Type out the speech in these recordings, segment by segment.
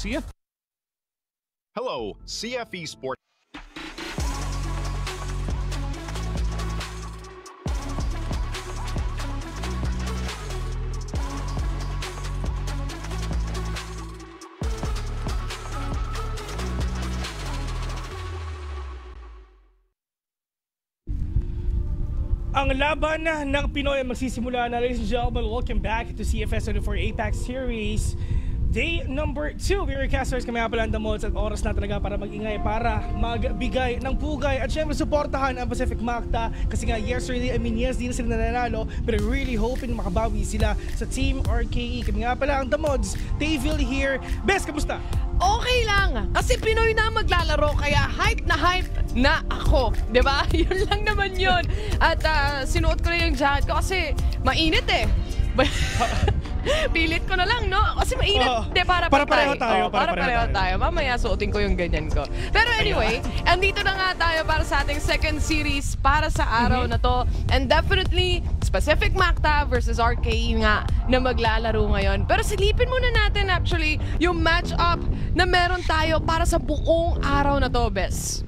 Ya. Hello, CFE Sport. Ang laban ng Pinoy magsisimula na. Ladies and gentlemen, welcome back to CFS 24 APAC Series. Day number 2, We're Casters, kami pala ang Damots at oras na talaga para magingay para magbigay ng pugay at syempre suportahan ang Pacific Macta kasi nga yesterday, I mean yes, di na sila nananalo pero really hoping makabawi sila sa Team RKE. Kami nga pala ang Damots, Tayville here. Best, kamusta? okay lang. Kasi Pinoy na maglalaro, kaya hype na hype na ako. ba? Yun lang naman yun. At ah, sinuot ko na yung jacket ko kasi mainit eh. Pilit ko na lang, no? Kasi mainit. Oo. Hindi, para, Para pareho tayo, Oo, para para, pareho pareho tayo. tayo. Mamaya suotin ko yung ganyan ko. Pero anyway, andito na nga tayo para sa ating second series para sa araw Mhm. na to. And definitely, Specific Macta versus RKE nga na maglalaro ngayon. Pero silipin muna natin actually yung match-up na meron tayo para sa buong araw na to, Bes.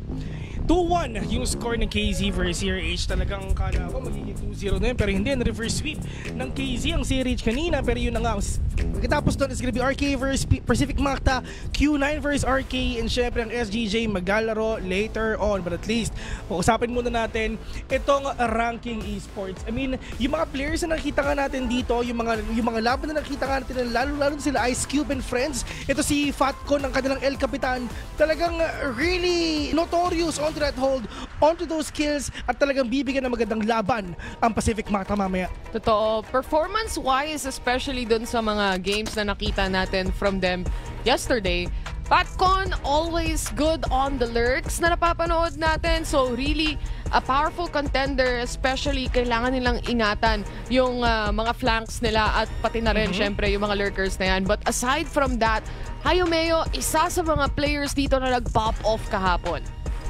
2-1 yung score ng KZ versus CRH. Talagang kala ko magiging 2-0 na yun. Pero hindi, na-reverse sweep ng KZ ang CRH kanina. Pero yun na nga. Pagkatapos doon is gonna be RK versus Pacific Macta, Q9 versus RK, and syempre ang SGJ maglalaro later on. But at least, pag-usapan muna natin itong ranking esports. I mean, yung mga players na nakita nga natin dito, yung mga yung mga laban na nakita nga natin, lalo-lalo sila Ice Cube and Friends. Ito si Fatco ng kanilang El Capitan. Talagang really notorious onto that hold, onto those kills, at talagang bibigyan ng magandang laban ang Pacific Macta mamaya. Totoo. Performance-wise, especially dun sa mga games na nakita natin from them yesterday, Patcon always good on the lurks na napapanood natin. So really, a powerful contender, especially kailangan nilang ingatan yung ah, mga flanks nila at pati na rin syempre yung mga lurkers na yan. But aside from that, Hayumeo, isa sa mga players dito na nag-pop off kahapon.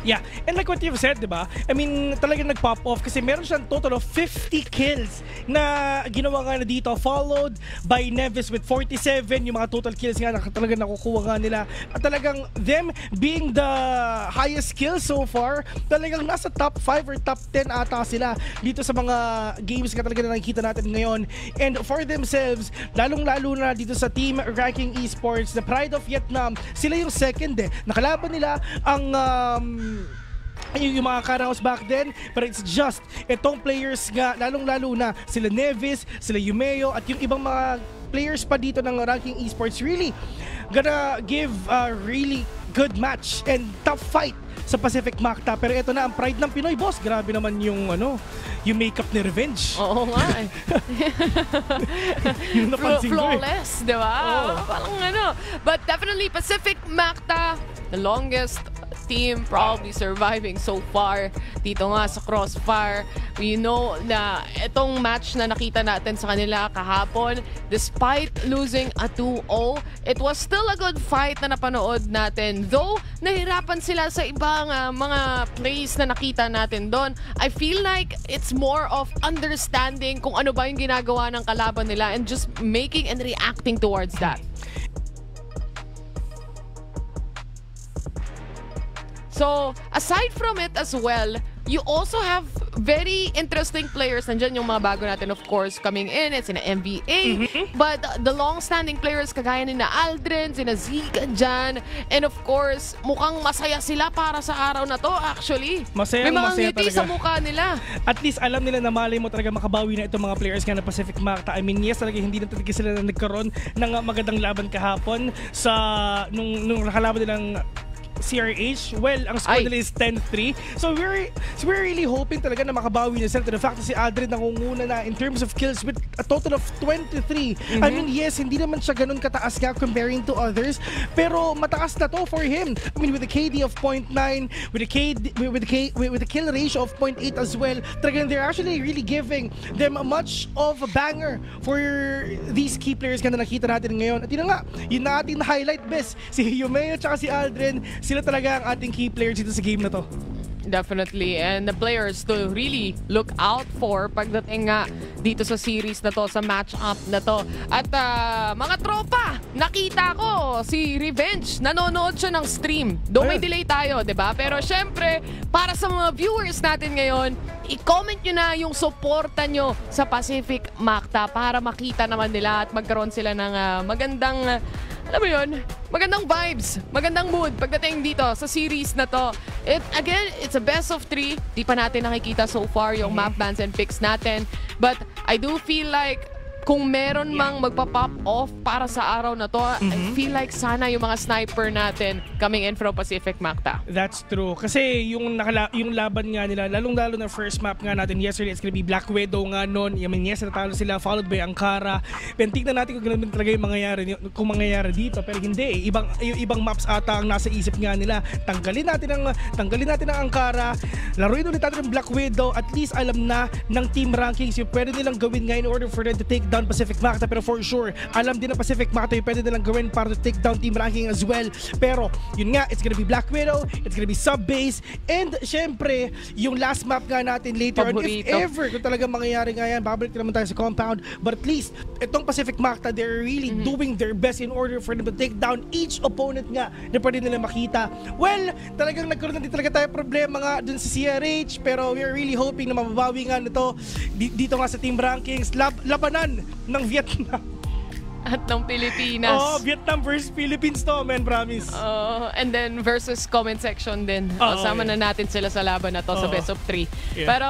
Yeah, and like what you've said, di ba? I mean, talagang nag-pop off kasi meron siyang total of 50 kills na ginawa nga na dito, followed by Nevis with 47, yung mga total kills nga na talagang nakukuha nga nila. At talagang them being the highest kill so far, talagang nasa top 5 or top 10 ata sila dito sa mga games nga talaga na nakikita natin ngayon. And for themselves, lalong-lalo na dito sa Team Ranking Esports, the Pride of Vietnam, sila yung second eh. Nakalaban nila ang um, yung, yung mga karaos back then but it's just itong players nga lalong-lalo na sila Nevis, sila Yumeo at yung ibang mga players pa dito ng ranking esports really gonna give a really good match and tough fight sa Pacific Macta pero ito na ang pride ng Pinoy boss grabe naman yung ano yung makeup ni Revenge Oo nga eh. yung napansin ko eh. flawless, di ba? Oo. Parang ano. But definitely Pacific Macta, the longest team probably surviving so far dito nga sa Crossfire. We know na itong match na nakita natin sa kanila kahapon, despite losing a 2-0, it was still a good fight na napanood natin. Though, nahirapan sila sa ibang ah, mga plays na nakita natin doon. I feel like it's more of understanding kung ano ba yung ginagawa ng kalaban nila and just making and reacting towards that. So, aside from it as well, you also have very interesting players. Nandyan yung mga bago natin, of course, coming in. It's in NBA. But uh, the long-standing players, kagaya ni na Aldrin, sina Zeke dyan. And of course, mukhang masaya sila para sa araw na to, actually. Masayang May mga masaya ngiti talaga. sa mukha nila. at least alam nila na malay mo talaga makabawi na itong mga players nga na Pacific Macta. I mean, yes, talaga hindi na talaga sila na nagkaroon ng magandang laban kahapon sa nung, nung nakalaban nilang CRH. Well, ang score Ay. nila is 10-3. So we're, so we're really hoping talaga na makabawi na sila to the fact na si Aldrin nangunguna na in terms of kills with a total of 23. I mean, yes, hindi naman siya ganun kataas nga comparing to others, pero mataas na to for him. I mean, with a KD of 0.9, with a KD, with a K, with a kill ratio of 0.8 as well, talagang they're actually really giving them much of a banger for these key players na nakita natin ngayon. At yun na nga, yun na ating highlight best. Si Yumeo at si Aldrin, sila talaga ang ating key players dito sa game na to. Definitely. And the players to really look out for pagdating nga dito sa series na to, sa match-up na to. At ah, mga tropa, nakita ko si Revenge. Nanonood siya ng stream. Though may delay tayo, di ba? Pero syempre, para sa mga viewers natin ngayon, i-comment nyo na yung suporta nyo sa Pacific Macta para makita naman nila at magkaroon sila ng ah, magandang ah, alam mo yun, magandang vibes, magandang mood pagdating dito sa series na to. It, again, it's a best of three. Di pa natin nakikita so far yung map bans and picks natin. But I do feel like kung meron mang magpa-pop off para sa araw na to, I feel like sana yung mga sniper natin coming in from Pacific Macta. That's true. Kasi yung, nakala, yung laban nga nila, lalong-lalo na first map nga natin yesterday, it's gonna be Black Widow nga noon. I mean, yes, natalo sila, followed by Ankara. Then tignan natin kung ganun talaga yung mangyayari, kung mangyayari dito. Pero hindi. Ibang, yung ibang maps ata ang nasa isip nga nila. Tanggalin natin ang, tanggalin natin ang Ankara. Laruin ulit natin ang Black Widow. At least alam na ng team rankings yung pwede nilang gawin nga in order for them to take down Pacific Macta. Pero for sure, alam din ng Pacific Macta yung pwede nilang gawin para to take down team ranking as well. Pero, yun nga, it's gonna be Black Widow, it's gonna be sub-base, and syempre, yung last map nga natin later on, if Paborito. ever, kung talaga mangyayari nga yan, babalik naman tayo sa compound. But at least, itong Pacific Macta, they're really doing their best in order for them to take down each opponent nga na pwede nila makita. Well, talagang nagkaroon na din talaga tayo problema nga dun sa CRH, pero we're really hoping na mababawi nga nito di- dito nga sa team rankings. Lab- labanan ng Vietnam. At ng Pilipinas. Oh, Vietnam versus Philippines to, man, promise. Uh, and then versus comment section din. Oo, Kasama yeah. na natin sila sa laban na to sa Oo. best of three. Yeah. Pero,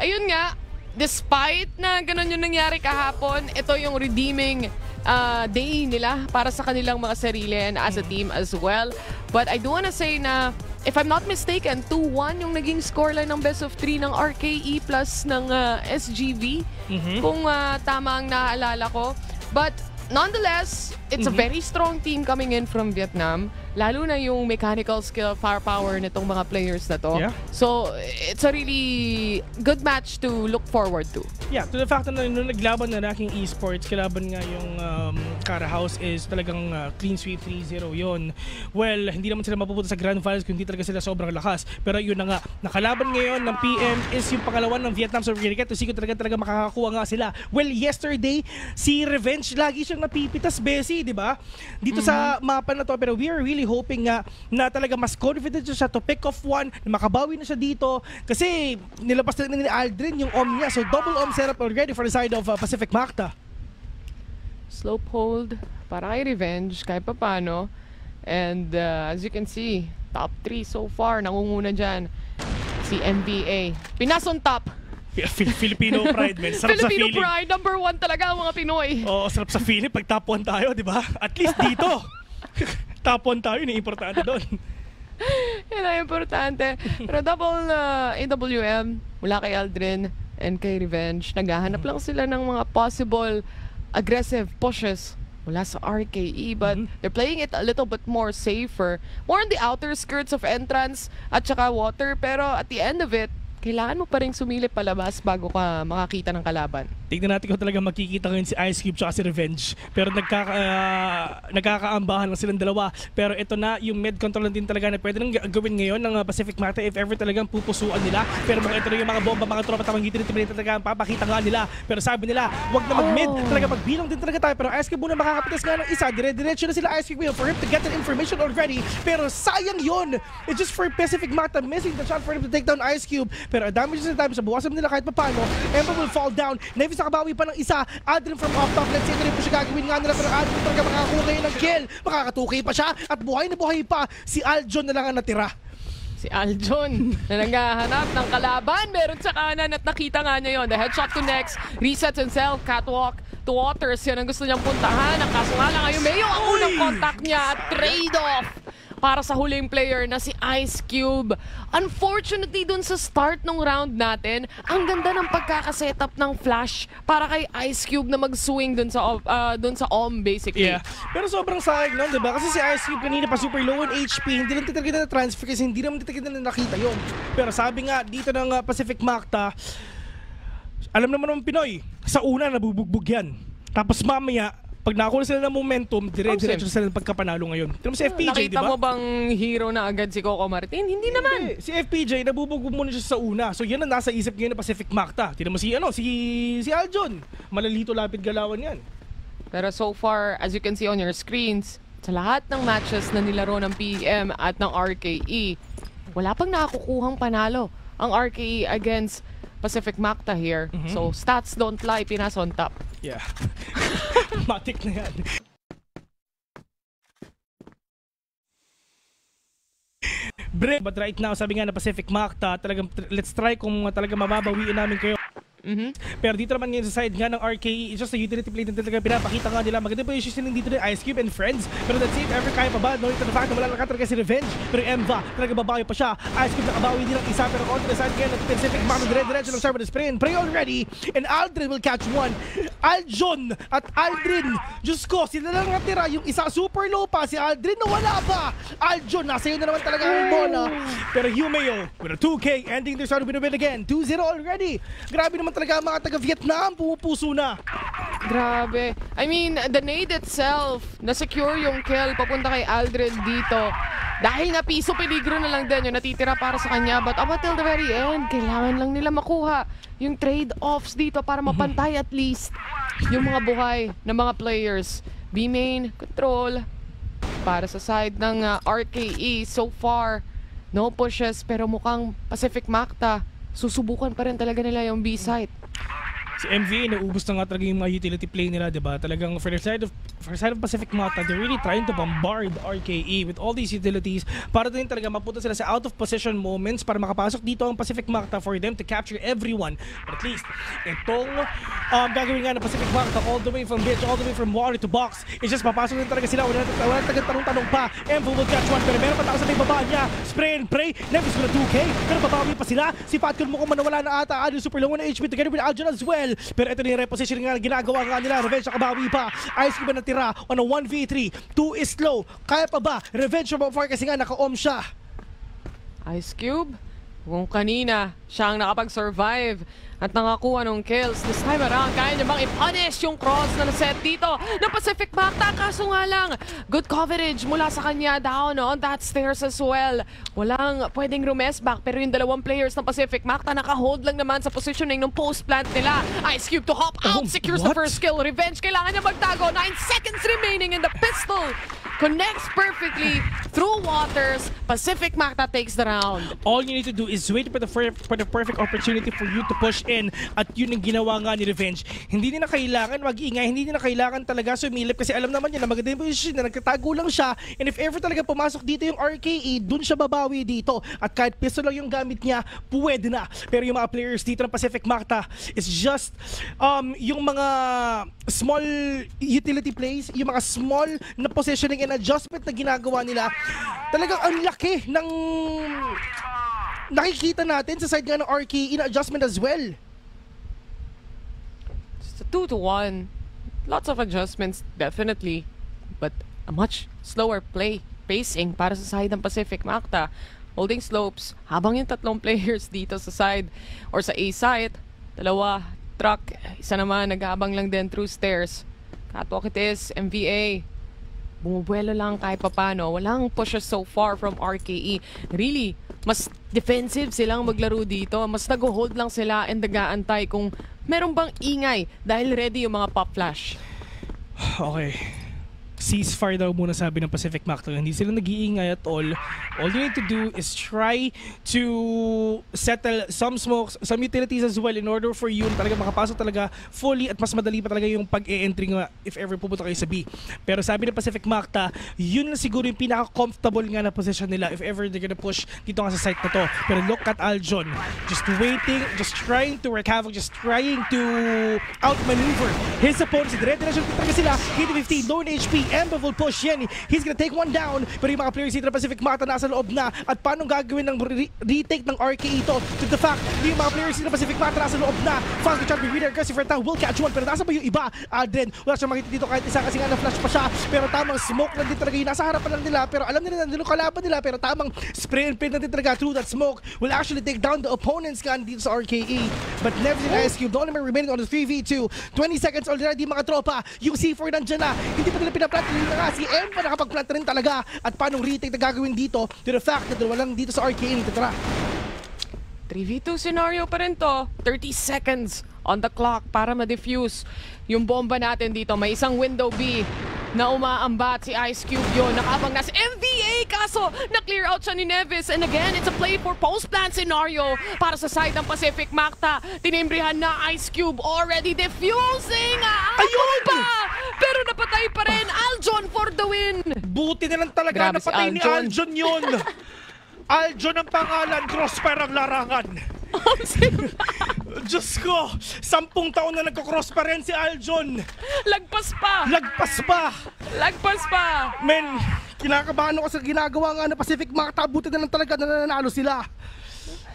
ayun nga, despite na ganun yung nangyari kahapon, ito yung redeeming uh, day nila para sa kanilang mga sarili and as a Mm. team as well. But I do wanna say na, if I'm not mistaken, 2-1 yung naging scoreline ng best of 3 ng RKE plus ng uh, SGV. Mhm. Kung uh, tama ang naaalala ko. But nonetheless, it's a Mm-hmm. very strong team coming in from Vietnam. Lalo na yung mechanical skill, firepower nitong mga players na to. Yeah. So, it's a really good match to look forward to. Yeah, to the fact na nung naglaban na Racking Esports, kalaban nga yung um, Cara House is talagang uh, clean sweep 3-0 yon. Well, hindi naman sila mapupunta sa Grand Finals kung hindi talaga sila sobrang lakas. Pero yun na nga, nakalaban ngayon ng PM is yung pangalawan ng Vietnam. So we're get to see kung talaga talaga makakakuha nga sila. Well, yesterday, si Revenge lagi siyang napipitas Bessie, di ba? Dito sa mapa na to. Pero we are really hoping nga na talaga mas confident siya to pick off one, na makabawi na siya dito. Kasi nilabas na ni Aldrin yung om niya. So double om setup already for the side of uh, Pacific Macta. Slope hold para kay Revenge, kahit pa paano. And uh, as you can see, top 3 so far, nangunguna dyan. Si NBA. Pinason top. Fil- Filipino pride, man. Sarap sa Filipino feeling. pride, number one talaga ang mga Pinoy. Oo, sarap sa feeling pag 1 tayo, di ba? At least dito. 1 tayo, yun importante doon. Yan ang importante. Pero double uh, AWM mula kay Aldrin and kay Revenge, naghahanap lang sila ng mga possible aggressive pushes mula sa RKE but they're playing it a little bit more safer. More on the outer skirts of entrance at saka water pero at the end of it, kailangan mo pa rin sumilip palabas bago ka makakita ng kalaban. Tignan natin kung talaga makikita ngayon si Ice Cube at si Revenge. Pero nagkaka, ah, nagkakaambahan lang silang dalawa. Pero ito na, yung mid control din talaga na pwede nang ga- gawin ngayon ng ah, Pacific Mata if ever talagang pupusuan nila. Pero mga ito na yung mga bomba, mga tropa tamangitin ito talaga ang papakita nga nila. Pero sabi nila, wag na mag-mid. Oh. Talaga magbilang din talaga tayo. Pero Ice Cube muna makakapitas nga ng isa. Dire-diretso na sila Ice Cube for him to get that information already. Pero sayang yun. It's just for Pacific Mata missing the shot for him to take down Ice Cube. Pero damage sa damage, bawasan nila kahit papano. Ember will fall down. Nevis nakabawi pa ng isa. Adrian from off top. Let's see ito rin po siya gagawin nga nila. Pero Adrian talaga makakakuha ngayon ng kill. Makakatukay pa siya. At buhay na buhay pa. Si Aljon na lang ang natira. Si Aljon na naghahanap ng kalaban. Meron sa kanan at nakita nga niya yun. The headshot connects, resets himself, catwalk to waters. Yan ang gusto niyang puntahan. Ang kaso nga lang ngayon, Mayo ang unang contact niya trade-off para sa huling player na si Ice Cube. Unfortunately, dun sa start ng round natin, ang ganda ng pagkakasetup ng flash para kay Ice Cube na mag-swing dun sa, uh, dun sa OM basically. Yeah. Pero sobrang sayang nun, di ba? Kasi si Ice Cube kanina pa super low on HP. Hindi lang talaga na transfer kasi hindi naman talaga na nakita yun. Pero sabi nga dito ng uh, Pacific Macta, alam naman ng Pinoy, sa una nabubugbog yan. Tapos mamaya, Pag nakakuha sila ng momentum, dire-diretso Awesome. sila ng pagkapanalo ngayon. Tignan mo si FPJ, di Nakita ba? mo bang hero na agad si Coco Martin? Hindi naman. Hindi. Si FPJ, nabubog muna siya sa una. So yan ang nasa isip ngayon ng Pacific Macta. Tignan mo si, ano, si, si Aljon. Malalito lapit galawan yan. Pero so far, as you can see on your screens, sa lahat ng matches na nilaro ng PM at ng RKE, wala pang nakakukuhang panalo ang RKE against Pacific Macta here. Mhm. So stats don't lie, Pinas on top. Yeah. Matik na yan. Bre, but right now, sabi nga na Pacific Macta, talagang let's try kung talaga mababawiin namin kayo. Mhm. Pero dito naman ngayon sa side nga ng RKE, it's just a utility play na talaga pinapakita nga nila. Maganda po yung nila dito ni Ice Cube and Friends. Pero that's it, ever kaya pa ba? Knowing to the fact na wala na talaga si Revenge. Pero Emva, talaga babawi pa siya. Ice Cube nakabawi din ang isa. Pero on to the side ngayon ng Pacific Macta, dire-diretso ng Cyber Sprint. Pray already. And Aldrin will catch one. Aljon at Aldrin. Diyos ko, sila lang natira. Yung isa super low pa. Si Aldrin nawala pa. Aljon, nasa iyo na naman talaga ang bola. Pero Humeo with a 2K ending their start win win again. 2-0 already. Grabe naman talaga ang mga taga-Vietnam. Pumupuso na. Grabe. I mean, the nade itself, na-secure yung kill papunta kay Aldrin dito. Dahil na piso peligro na lang din yung natitira para sa kanya. But up until the very end, kailangan lang nila makuha yung trade-offs dito para mapantay at least yung mga buhay ng mga players. B-main, control. Para sa side ng uh, RKE, so far, no pushes pero mukhang Pacific Macta, susubukan pa rin talaga nila yung B-site. Si MVA, naubos na nga talaga yung mga utility play nila, di ba? Talagang for the side of for the side of Pacific Mata, they're really trying to bombard RKE with all these utilities para din talaga mapunta sila sa out of position moments para makapasok dito ang Pacific Mata for them to capture everyone. But at least, itong um, gagawin nga ng Pacific Mata all the way from bitch, all the way from water to box, it's just papasok din talaga sila. Wala, wala talaga tanong-tanong pa. Emvo will catch one, pero meron pa tao sa may niya. Spray and pray. Nevis with a 2K, pero babawi pa sila. Si Fatcon mukhang manawala na ata. Ano super low na HP together with Aljon as well. Pero ito na yung reposition nga ginagawa nga nila. Revenge nakabawi pa. Ice Cube na tira on a 1v3. 2 is slow. Kaya pa ba? Revenge from far kasi nga naka-om siya. Ice Cube, kung kanina siya ang nakapag-survive at nakakuha ng kills. This time around, kaya niya bang i-punish yung cross na naset dito ng Pacific Macta. Kaso nga lang, good coverage mula sa kanya down on that stairs as well. Walang pwedeng rumess back pero yung dalawang players ng Pacific Macta naka-hold lang naman sa positioning ng post plant nila. Ice Cube to hop out, Oh, secures the what? first kill. Revenge, kailangan niya magtago. 9 seconds remaining in the pistol. Connects perfectly through waters. Pacific Macta takes the round. All you need to do is wait for the, for, the perfect opportunity for you to push in at yun ang ginawa nga ni Revenge. Hindi nila kailangan mag-ingay, hindi nila kailangan talaga sumilip kasi alam naman niya na maganda yung position na nagtatago lang siya and if ever talaga pumasok dito yung RKE, dun siya babawi dito at kahit pistol lang yung gamit niya, pwede na. Pero yung mga players dito ng Pacific Macta is just um, yung mga small utility plays, yung mga small na positioning and adjustment na ginagawa nila, talagang ang laki ng nakikita natin sa side nga ng RKE na adjustment as well. It's a 2 to 1. Lots of adjustments, definitely. But a much slower play pacing para sa side ng Pacific Macta. Holding slopes, habang yung tatlong players dito sa side or sa A side, dalawa, truck, isa naman nag-aabang lang din through stairs. Catwalk it is, MVA. Bumubuelo lang kahit papano. Walang pushes so far from RKE. Really, mas defensive silang maglaro dito. Mas nag-hold lang sila and nag-aantay kung meron bang ingay dahil ready yung mga pop flash. Okay. Ceasefire daw muna sabi ng Pacific Macto. Hindi sila nag-iingay at all. All you need to do is try to settle some smokes, some utilities as well in order for you talaga makapasok talaga fully at mas madali pa talaga yung pag-e-entry nga if ever pupunta kayo sa B. Pero sabi ng Pacific Macta, yun na siguro yung pinaka-comfortable nga na position nila if ever they're gonna push dito nga sa site na to. Pero look at Aljon. Just waiting, just trying to wreak havoc, just trying to outmaneuver his opponents. Dire-diretso talaga sila. KT-15, low in HP. Emba will push in. He's gonna take one down. Pero yung mga players dito ng Pacific Mata nasa loob na. At paano gagawin ng re- retake ng RK ito? To the fact, yung mga players dito ng Pacific Mata nasa loob na. Fast charge with Reader. Kasi Fertang will catch one. Pero nasa ba yung iba? Adren, wala siyang makita dito kahit isa kasi nga na-flash pa siya. Pero tamang smoke lang din talaga yun. Nasa harapan lang nila. Pero alam nila na yung kalaban nila. Pero tamang spray and pin na din talaga through that smoke will actually take down the opponents kan dito sa RKE. But Neves and Ice Cube, the only man remaining on the 3v2. 20 seconds already mga tropa. Yung C4 nandyan na. Hindi pa nila pinaplant. Yun na nga, si M pa nakapag-plant rin talaga. At paanong retake na gagawin dito to the fact na dalawa lang dito sa RKE natitira. 3v2 scenario pa rin to. 30 seconds on the clock para ma-defuse yung bomba natin dito. May isang window B na umaambat si Ice Cube yun. Nakaabang na si MVA kaso na-clear out siya ni Nevis. And again, it's a play for post-plant scenario para sa side ng Pacific Macta. Tinimbrihan na Ice Cube already defusing. Ah, Ayun! pa! Pero napatay pa rin. Aljon for the win. Buti na lang talaga Grabe si napatay ni Aljon. Aljon yun. Aljon ang pangalan, crossfire ang larangan. Diyos ko, sampung taon na nagko-crossfire yan si Aljon. Lagpas pa. Lagpas pa. Lagpas pa. Men, kinakabahan ako sa ginagawa nga ng Pacific Mata. Buti na lang talaga na nanalo sila.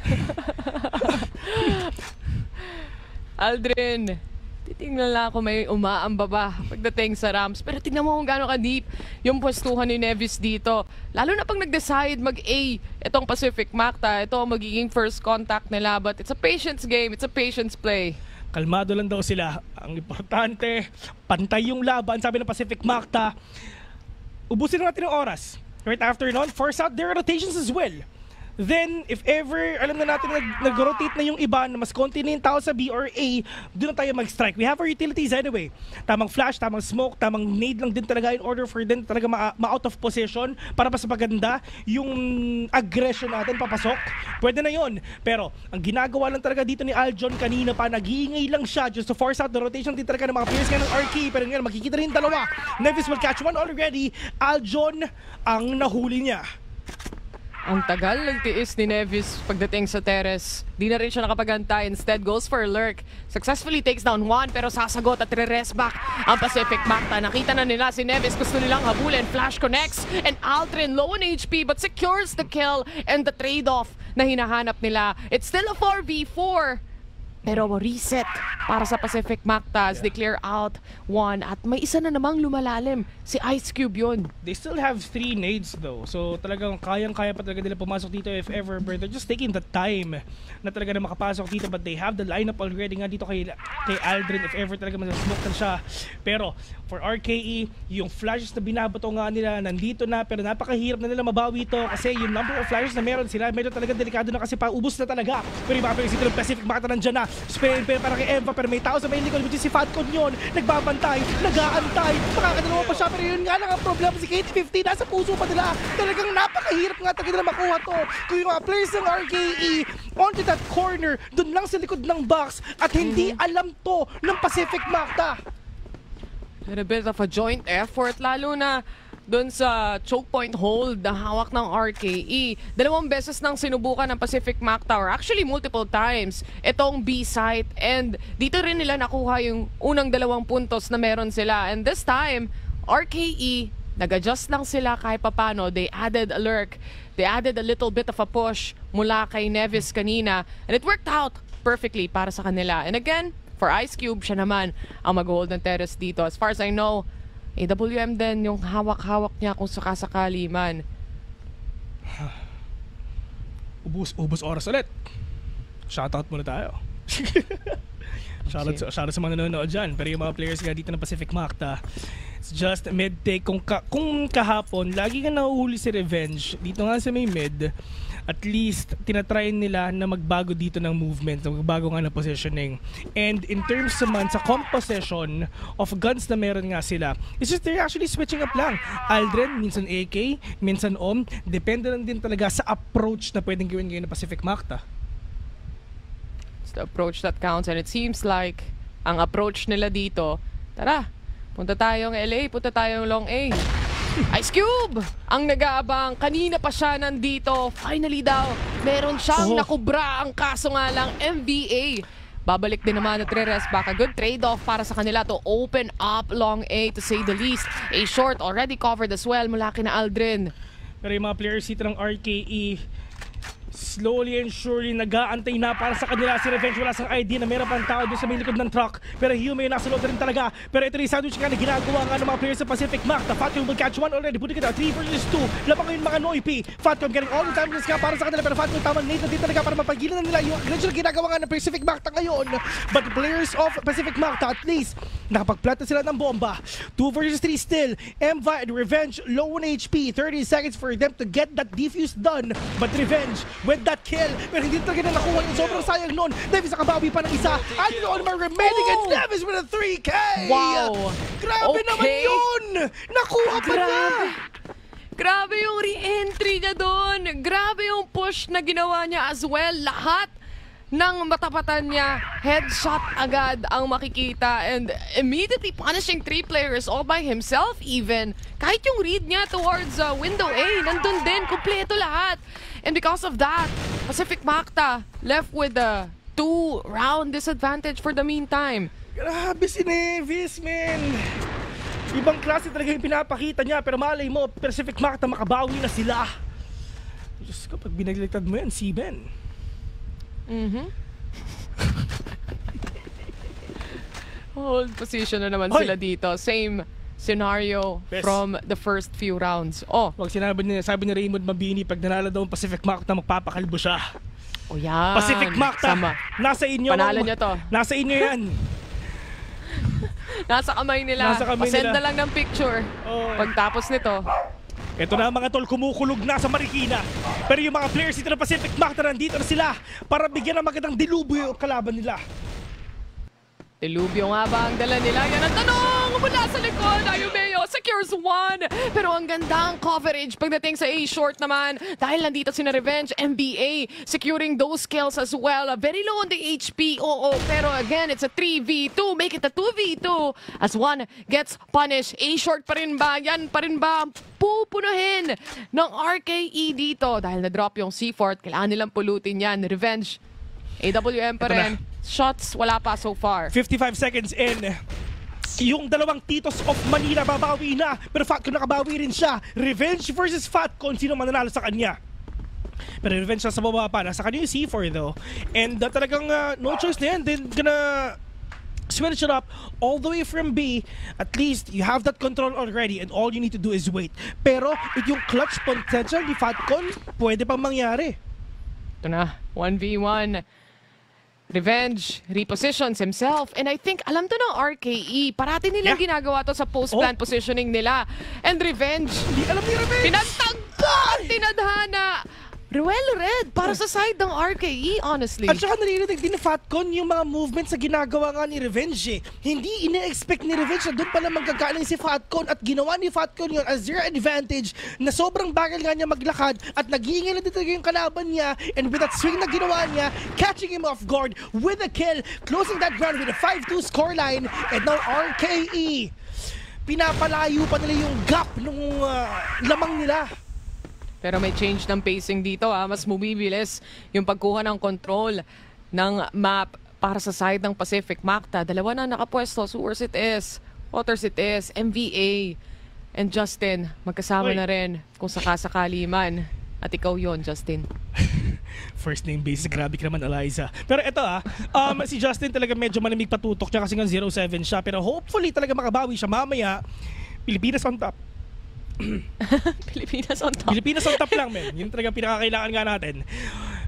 Aldrin, titingnan lang ako may umaamba ba pagdating sa Rams. Pero tingnan mo kung gaano ka-deep yung pwestuhan ni Nevis dito. Lalo na pag nag-decide mag-A itong Pacific Macta. Ito ang magiging first contact nila. But it's a patience game. It's a patience play. Kalmado lang daw sila. Ang importante, pantay yung laban. Sabi ng Pacific Macta, ubusin na natin yung oras. Right after nun, force out their rotations as well. Then, if ever, alam na natin nag- nag-rotate na yung iba na mas konti na yung tao sa B or A, doon tayo mag-strike. We have our utilities anyway. Tamang flash, tamang smoke, tamang nade lang din talaga in order for them talaga ma- ma-out of position para mas maganda yung aggression natin papasok. Pwede na yon. Pero, ang ginagawa lang talaga dito ni Aljon kanina pa, nag-iingay lang siya just to force out the rotation din talaga ng mga players ngayon ng RK. Pero ngayon, makikita rin dalawa. Nevis will catch one already. Aljon ang nahuli niya. Ang tagal nagtiis ni Nevis pagdating sa Teres. Di na rin siya nakapagantay. Instead, goes for a lurk. Successfully takes down one pero sasagot at re-rest back ang Pacific Macta. Nakita na nila si Nevis. Gusto nilang habulin. Flash connects. And Altrin low on HP but secures the kill and the trade-off na hinahanap nila. It's still a 4v4. Pero reset para sa Pacific Macta as they clear out one. At may isa na namang lumalalim. Si Ice Cube yun. They still have three nades though. So talagang kayang-kaya pa talaga nila pumasok dito if ever. But they're just taking the time na talaga na makapasok dito. But they have the lineup already nga dito kay, kay Aldrin if ever talaga masasmoke na siya. Pero for RKE, yung flashes na binabato nga nila nandito na pero napakahirap na nila mabawi ito kasi yung number of flashes na meron sila medyo talaga delikado na kasi paubos na talaga. Pero yung mga ng Pacific Mata nandyan na. Pin para kay Eva pero may tao sa may likod which is si Fatcon yun. Nagbabantay, nag-aantay, makakadalawa pa siya pero yun nga lang ang problema si KT50 nasa puso pa nila. Talagang napakahirap nga talaga nila makuha to. Kung yung mga players ng RKE onto that corner, dun lang sa likod ng box at hindi alam to ng Pacific Macta. And a bit of a joint effort, lalo na doon sa choke point hold na hawak ng RKE. Dalawang beses nang sinubukan ng Pacific Mac Tower, actually multiple times, itong B site. And dito rin nila nakuha yung unang dalawang puntos na meron sila. And this time, RKE, nag-adjust lang sila kahit papano. They added a lurk. They added a little bit of a push mula kay Nevis kanina. And it worked out perfectly para sa kanila. And again, for Ice Cube, siya naman ang mag-hold ng terrace dito. As far as I know, AWM din yung hawak-hawak niya kung sakasakali man. Ubus, ubus oras ulit. Shoutout muna tayo. shoutout, sa, shoutout sa mga nanonood dyan. Pero yung mga players nga dito ng Pacific Macta, it's just mid-take. Kung, ka, kung kahapon, lagi ka nahuhuli si Revenge. Dito nga sa may mid, at least tinatry nila na magbago dito ng movement, magbago nga ng positioning. And in terms naman sa composition of guns na meron nga sila, it's just they're actually switching up lang. Aldrin, minsan AK, minsan OM, depende lang din talaga sa approach na pwedeng gawin ngayon ng Pacific Macta. It's the approach that counts and it seems like ang approach nila dito, tara, punta tayong LA, punta tayong Long A. Ice Cube! Ang nag-aabang, kanina pa siya nandito. Finally daw, meron siyang Oh. nakubra. Ang kaso nga lang, MVA. babalik din naman at re-rest back. A good trade-off para sa kanila to open up long A to say the least. A short already covered as well mula kina Aldrin. Pero yung mga players dito ng RKE, slowly and surely nag-aantay na para sa kanila si Revenge. Wala sang idea na meron pang tao doon sa may likod ng truck. Pero Hume nasa loob rin talaga. Pero ito rin sandwich nga na ginagawa nga ng mga players sa Pacific. Mac the Fatcom will catch one already. It out 3 versus 2 labang ngayon mga Noipi Fatcom getting all the time nga para sa kanila. Pero Fatcom tamang late na din talaga para mapagilan na nila yung aggression na ginagawa nga ng Pacific Mac ngayon. But players of Pacific Mac at least nakapag-plant na sila ng bomba. 2 versus 3 still. Emva and Revenge low on HP 30 seconds for them to get that defuse done. But Revenge with that kill pero hindi talaga na nakuha yun sobrang sayang nun Davis nakabawi pa ng isa and on my remaining and Oh! Davis with a 3K Wow. grabe Okay. naman yun nakuha pa niya Grabe. Grabe yung re-entry niya doon. Grabe yung push na ginawa niya as well. Lahat ng matapatan niya, headshot agad ang makikita and immediately punishing three players all by himself even. Kahit yung read niya towards uh, window A, nandun din, kumpleto lahat. And because of that, Pacific Makta left with a two-round disadvantage for the meantime. Grabe si Nevis, man. Ibang klase talaga yung pinapakita niya pero malay mo, Pacific Makta makabawi na sila. Diyos ko, pag binagligtad mo yan, si Ben. Mhm. Hold position na naman Hoy! sila dito. Same scenario Bes. from the first few rounds. Oh, Wag sinabi ni, sabi ni Raymond Mabini, pag nanalo daw ang Pacific Makta, magpapakalbo siya. oh yan. Pacific Makta, Sama. nasa inyo. Panalo niyo to. Nasa inyo yan. Nasa kamay nila. Nasa kamay Pasend nila. na lang ng picture. Oh. Pagtapos nito. Ito na mga tol, kumukulog na sa Marikina. Pero yung mga players dito ng Pacific Makta, nandito na sila para bigyan ng magandang dilubyo yung kalaban nila. Dilubyo nga ba ang dala nila? Yan ang tanong! Mula sa likod, Ayumeo secures one! Pero ang gandang coverage pagdating sa A-short naman dahil nandito si na Revenge, MBA, securing those kills as well. Very low on the HP, oo. Pero again, it's a 3v2. Make it a 2v2 as one gets punished. A-short pa rin ba? Yan pa rin ba? Pupunuhin ng RKE dito dahil na-drop yung C4 kailangan nilang pulutin yan. Revenge, AWM pa rin. Shots, wala pa so far. 55 seconds in. Yung dalawang Titos of Manila babawi na. Pero Fatcon nakabawi rin siya. Revenge versus Fatcon. Sino mananalo sa kanya? Pero Revenge nasa baba pa. Nasa kanya yung C4 though. And uh, talagang uh, no choice na yan. They're gonna switch it up all the way from B. At least you have that control already and all you need to do is wait. Pero it yung clutch potential ni Fatcon, pwede pang mangyari. Ito na, 1v1. Revenge repositions himself. And I think, alam to ng RKE. Parati nilang Yeah. ginagawa to sa post-plant Oh. positioning nila. And Revenge, Hindi alam ni Revenge! pinagtagpan, tinadhana. Ruel Red, para sa side ng RKE, honestly. At saka naririnig din ni Fatcon yung mga movements sa ginagawa nga ni Revenge eh. Hindi ine-expect ni Revenge na doon pala magkagaling si Fatcon at ginawa ni Fatcon yun as their advantage na sobrang bagal nga niya maglakad at nag-iingay na dito yung kalaban niya and with that swing na ginawa niya, catching him off guard with a kill, closing that ground with a 5-2 scoreline and now RKE pinapalayo pa nila yung gap nung uh, lamang nila. Pero may change ng pacing dito ha. Mas bumibilis yung pagkuha ng control ng map para sa side ng Pacific Makta. Dalawa na nakapwesto. Source it is. Waters it is. MVA. And Justin, magkasama Oy. na rin kung sakasakali man. At ikaw yon Justin. First name basis, grabe ka naman Eliza. Pero eto ah, um, si Justin talaga medyo malamig patutok niya kasi nga 0-7 siya. Pero hopefully talaga makabawi siya mamaya. Pilipinas on top. Pilipinas on top. Pilipinas on top lang, men. Yun talaga pinakakailangan nga natin.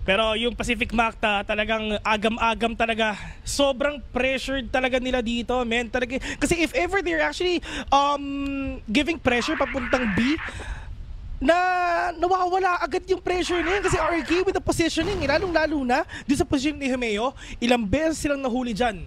Pero yung Pacific Macta, talagang agam-agam talaga. Sobrang pressured talaga nila dito, men. Talaga, kasi if ever they're actually um, giving pressure papuntang B, na nawawala agad yung pressure na yun kasi RK with the positioning, eh, lalong-lalo na doon sa position ni Humeo, ilang beses silang nahuli dyan.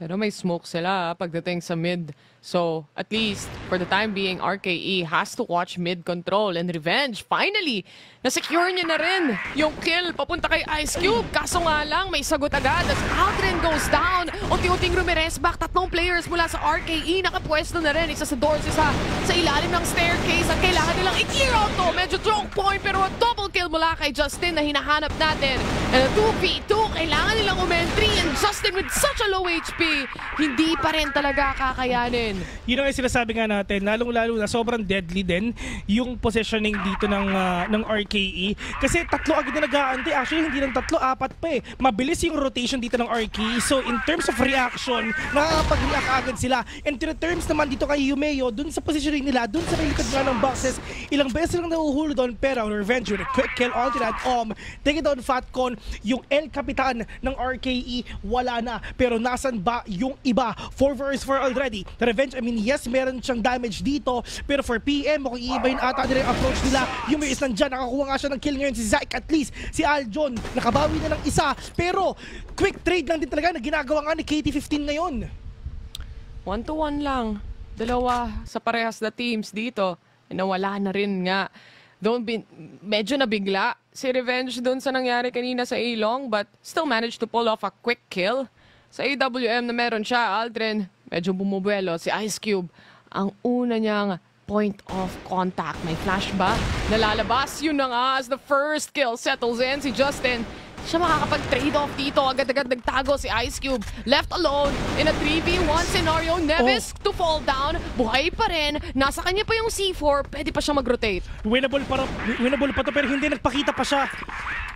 Pero may smoke sila ha, pagdating sa mid So, at least, for the time being, RKE has to watch mid control and revenge. Finally, na-secure niya na rin yung kill papunta kay Ice Cube. Kaso nga lang, may sagot agad as Aldrin goes down. Unti-unting Ramirez back. Tatlong players mula sa RKE nakapwesto na rin. Isa sa doors, isa sa ilalim ng staircase. At kailangan nilang i-clear out to. Medyo choke point pero a double kill mula kay Justin na hinahanap natin. And a 2v2, kailangan nilang umentry. And Justin with such a low HP, hindi pa rin talaga kakayanin. Yun ang sinasabi nga natin, lalong-lalo na sobrang deadly din yung positioning dito ng ah, ng RKE. Kasi tatlo agad na nag-aantay. Actually, hindi lang tatlo, apat pa eh. Mabilis yung rotation dito ng RKE. So, in terms of reaction, nakakapag-react agad sila. And the terms naman dito kay Yumeo, dun sa positioning nila, dun sa may likod nga ng boxes, ilang beses lang nahuhulog doon. Pero revenge with a quick kill onto that Om. Take it down, Fatcon. Yung El Capitan ng RKE, wala na. Pero nasan ba yung iba? 4 versus 4 already. The revenge, I mean, yes, meron siyang damage dito. Pero for PM, mukhang iibahin ata nila yung approach nila. Yung may is nandyan, nakakuha nga siya ng kill ngayon si Zyke at least. Si Aljon, nakabawi na ng isa. Pero, quick trade lang din talaga na ginagawa nga ni KT-15 ngayon. One to one lang. Dalawa sa parehas na teams dito. Eh, Nawala na rin nga. Don't be, medyo nabigla si Revenge dun sa nangyari kanina sa A-Long but still managed to pull off a quick kill. Sa AWM na meron siya, Aldrin, medyo bumubuelo. Si Ice Cube, ang una niyang point of contact. May flash ba? Nalalabas. Yun na nga as the first kill settles in. Si Justin, siya makakapag-trade off dito. Agad-agad nagtago si Ice Cube. Left alone in a 3v1 scenario. Nevis to fall down. Buhay pa rin. Nasa kanya pa yung C4. Pwede pa siya mag-rotate. Winnable pa, winnable pa to pero hindi nagpakita pa siya.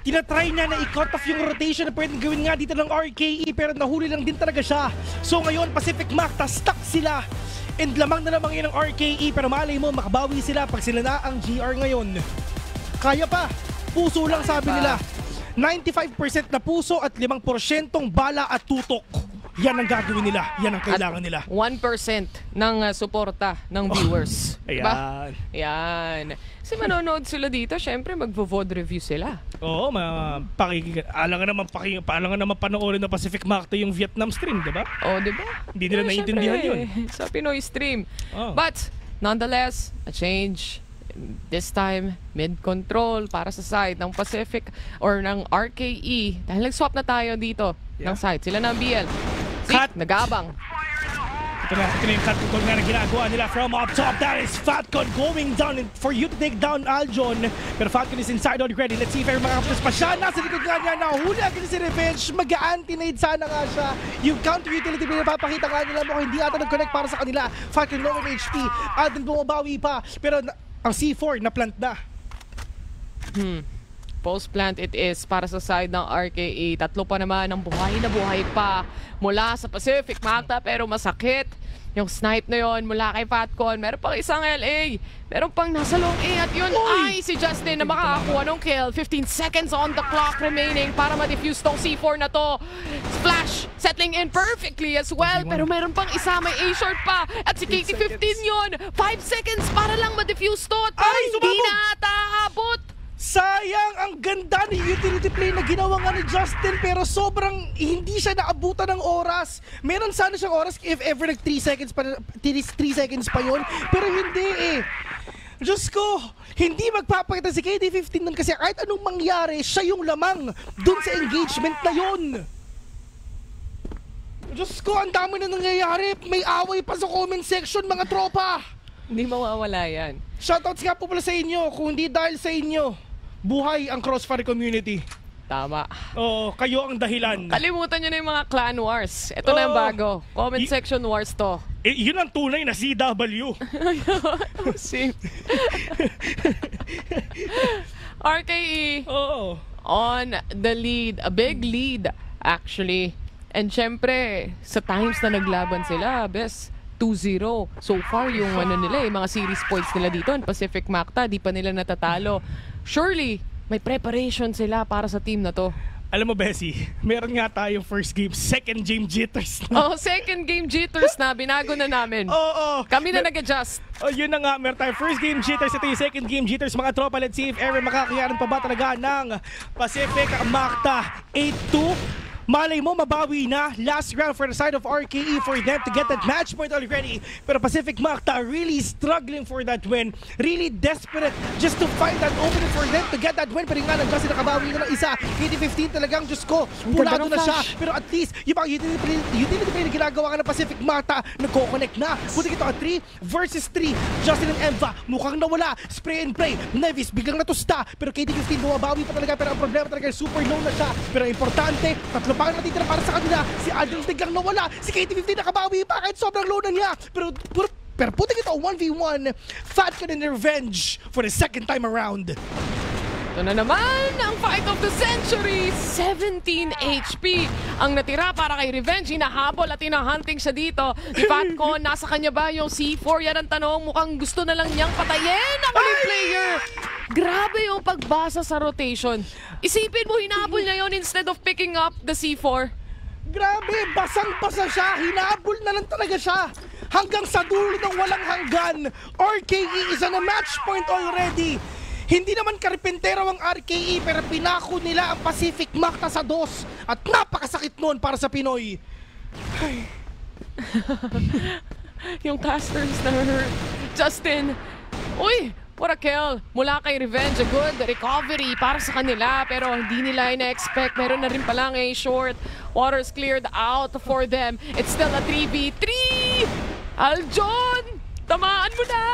Tinatry niya na i-cut off yung rotation na pwedeng gawin nga dito ng RKE pero nahuli lang din talaga siya. So ngayon Pacific Macta stuck sila. And lamang na lamang yun ng RKE pero malay mo makabawi sila pag sila na ang GR ngayon. Kaya pa. Puso lang sabi nila. 95% na puso at 5% bala at tutok. Yan ang gagawin nila. Yan ang kailangan nila. 1% ng uh, suporta ng viewers. Ayan. Diba? Yan. Kasi manonood sila dito, syempre magvo-VOD review sila. Oo, ma pakik alam nga naman paki alam nga naman panoorin ng Pacific Macto yung Vietnam stream, 'di ba? O, di ba? Hindi nila Eh, naiintindihan yun. Sa Pinoy stream. Oh. But, nonetheless, a change. This time, mid-control para sa side ng Pacific or ng RKE. Dahil nag-swap na tayo dito ng Yeah. side. Sila ng BL. See, Cut. nagabang. Ito na, ito na yung cut control nga na ginagawa nila from up top. That is Fatcon going down for you to take down Aljon. Pero Fatcon is inside already. Let's see if ever makakapulis pa siya. Nasa likod nga niya. Nahuli agad si Revenge. Mag-anti-nade sana nga siya. Yung counter utility play na papakita nga nila mo hindi ata nag-connect para sa kanila. Falcon low on HP. Alden bumabawi pa. Pero ang C4 na plant na. Post plant it is para sa side ng RKE. Tatlo pa naman ang buhay na buhay pa mula sa Pacific Mata pero masakit. Yung snipe na yon mula kay Fatcon. Meron pang isang LA. Meron pang nasa long A at yun ay si Justin na makakakuha ng kill. 15 seconds on the clock remaining para ma-defuse tong C4 na to. Splash settling in perfectly as well. Pero meron pang isa, may A-short pa. At si KT-15 yun. 5 seconds para lang ma-defuse to. At parang Ay, hindi na ganda ni utility play na ginawa nga ni Justin pero sobrang hindi siya naabutan ng oras. Meron sana siyang oras if ever nag 3 seconds pa 3 seconds pa yon pero hindi eh. Diyos ko, hindi magpapakita si KD15 nun kasi kahit anong mangyari, siya yung lamang dun sa engagement na yon. Diyos ko, ang dami na nangyayari. May away pa sa comment section, mga tropa. Hindi mawawala yan. Shoutouts nga po pala sa inyo. Kung hindi dahil sa inyo, buhay ang Crossfire community. Tama. Oo, kayo ang dahilan. Kalimutan nyo na yung mga clan wars. Ito na yung bago. Comment Y- section wars to. Eh, yun ang tunay na CW. Sim. RKE Oo. on the lead. A big lead, actually. And syempre, sa times na naglaban sila, best 2-0. So far, yung ano nila, yung mga series points nila dito, in Pacific Macta, di pa nila natatalo. Surely, may preparation sila para sa team na to. Alam mo, Bessie, meron nga tayong first game, second game jitters na. Oh, second game jitters na, binago na namin. Oo. Kami na nag-adjust. Oh, yun na nga, meron tayong first game jitters. Ito yung second game jitters, mga tropa. Let's see if ever makakayanan pa ba talaga ng Pacific Macta 8-2 Malay mo, mabawi na. Last round for the side of RKE for them to get that match point already. Pero Pacific Makta really struggling for that win. Really desperate just to find that opening for them to get that win. Pero nga, nandiyan sila kabawi na ng isa. 80-15 talagang, Diyos ko, pulado na siya. Pero at least, yung mga utility play, utility play na ginagawa nga ng Pacific Makta, nagko-connect na. Buti ito, 3 versus 3. Justin and Emva, mukhang nawala. Spray and play. Nevis, biglang natusta. Pero KD15, bumabawi pa talaga. Pero ang problema talaga, super low na siya. Pero importante, tatlo pa ang natitira para sa kanila. Si Aldrin biglang nawala. Si KD15 nakabawi pa sobrang low na niya. Pero, pero, pero putting ito 1v1, Fatkin in revenge for the second time around. Ito na naman ang fight of the century. 17 HP ang natira para kay Revenge. Hinahabol at hinahunting siya dito. Ni Fatcon, nasa kanya ba yung C4? Yan ang tanong. Mukhang gusto na lang niyang patayin ang player. Grabe yung pagbasa sa rotation. Isipin mo, hinahabol niya yon instead of picking up the C4. Grabe, basang-basa siya. Hinabol na lang talaga siya. Hanggang sa dulo ng walang hanggan. RKE is on a match point already. Hindi naman karpentero ang RKE pero pinako nila ang Pacific Makta sa dos. At napakasakit nun para sa Pinoy. Yung casters na hurt. Justin, uy, what a kill. Mula kay Revenge, a good recovery para sa kanila. Pero hindi nila ina-expect. Meron na rin palang a short. Water's cleared out for them. It's still a 3v3. Aljon, tamaan mo na.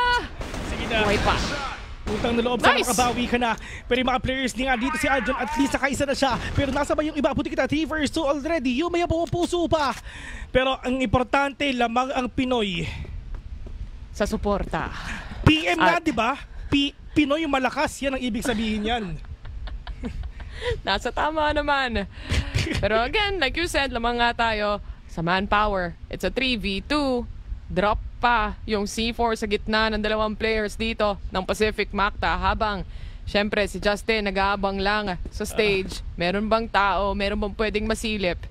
Sige na. Buhay pa. Utang na loob Nice! sa makabawi ka na. Pero yung mga players niya dito si Aljon at least nakaisa na siya. Pero nasa ba yung iba? Puti kita 3 versus 2 already. Yung may puso pa. Pero ang importante, lamang ang Pinoy. Sa suporta. PM At- di ba? P- Pinoy yung malakas. Yan ang ibig sabihin yan. Nasa tama naman. Pero again, like you said, lamang nga tayo sa manpower. It's a 3v2. Drop pa yung C4 sa gitna ng dalawang players dito ng Pacific Makta habang Siyempre, si Justin nag-aabang lang sa stage. Meron bang tao? Meron bang pwedeng masilip?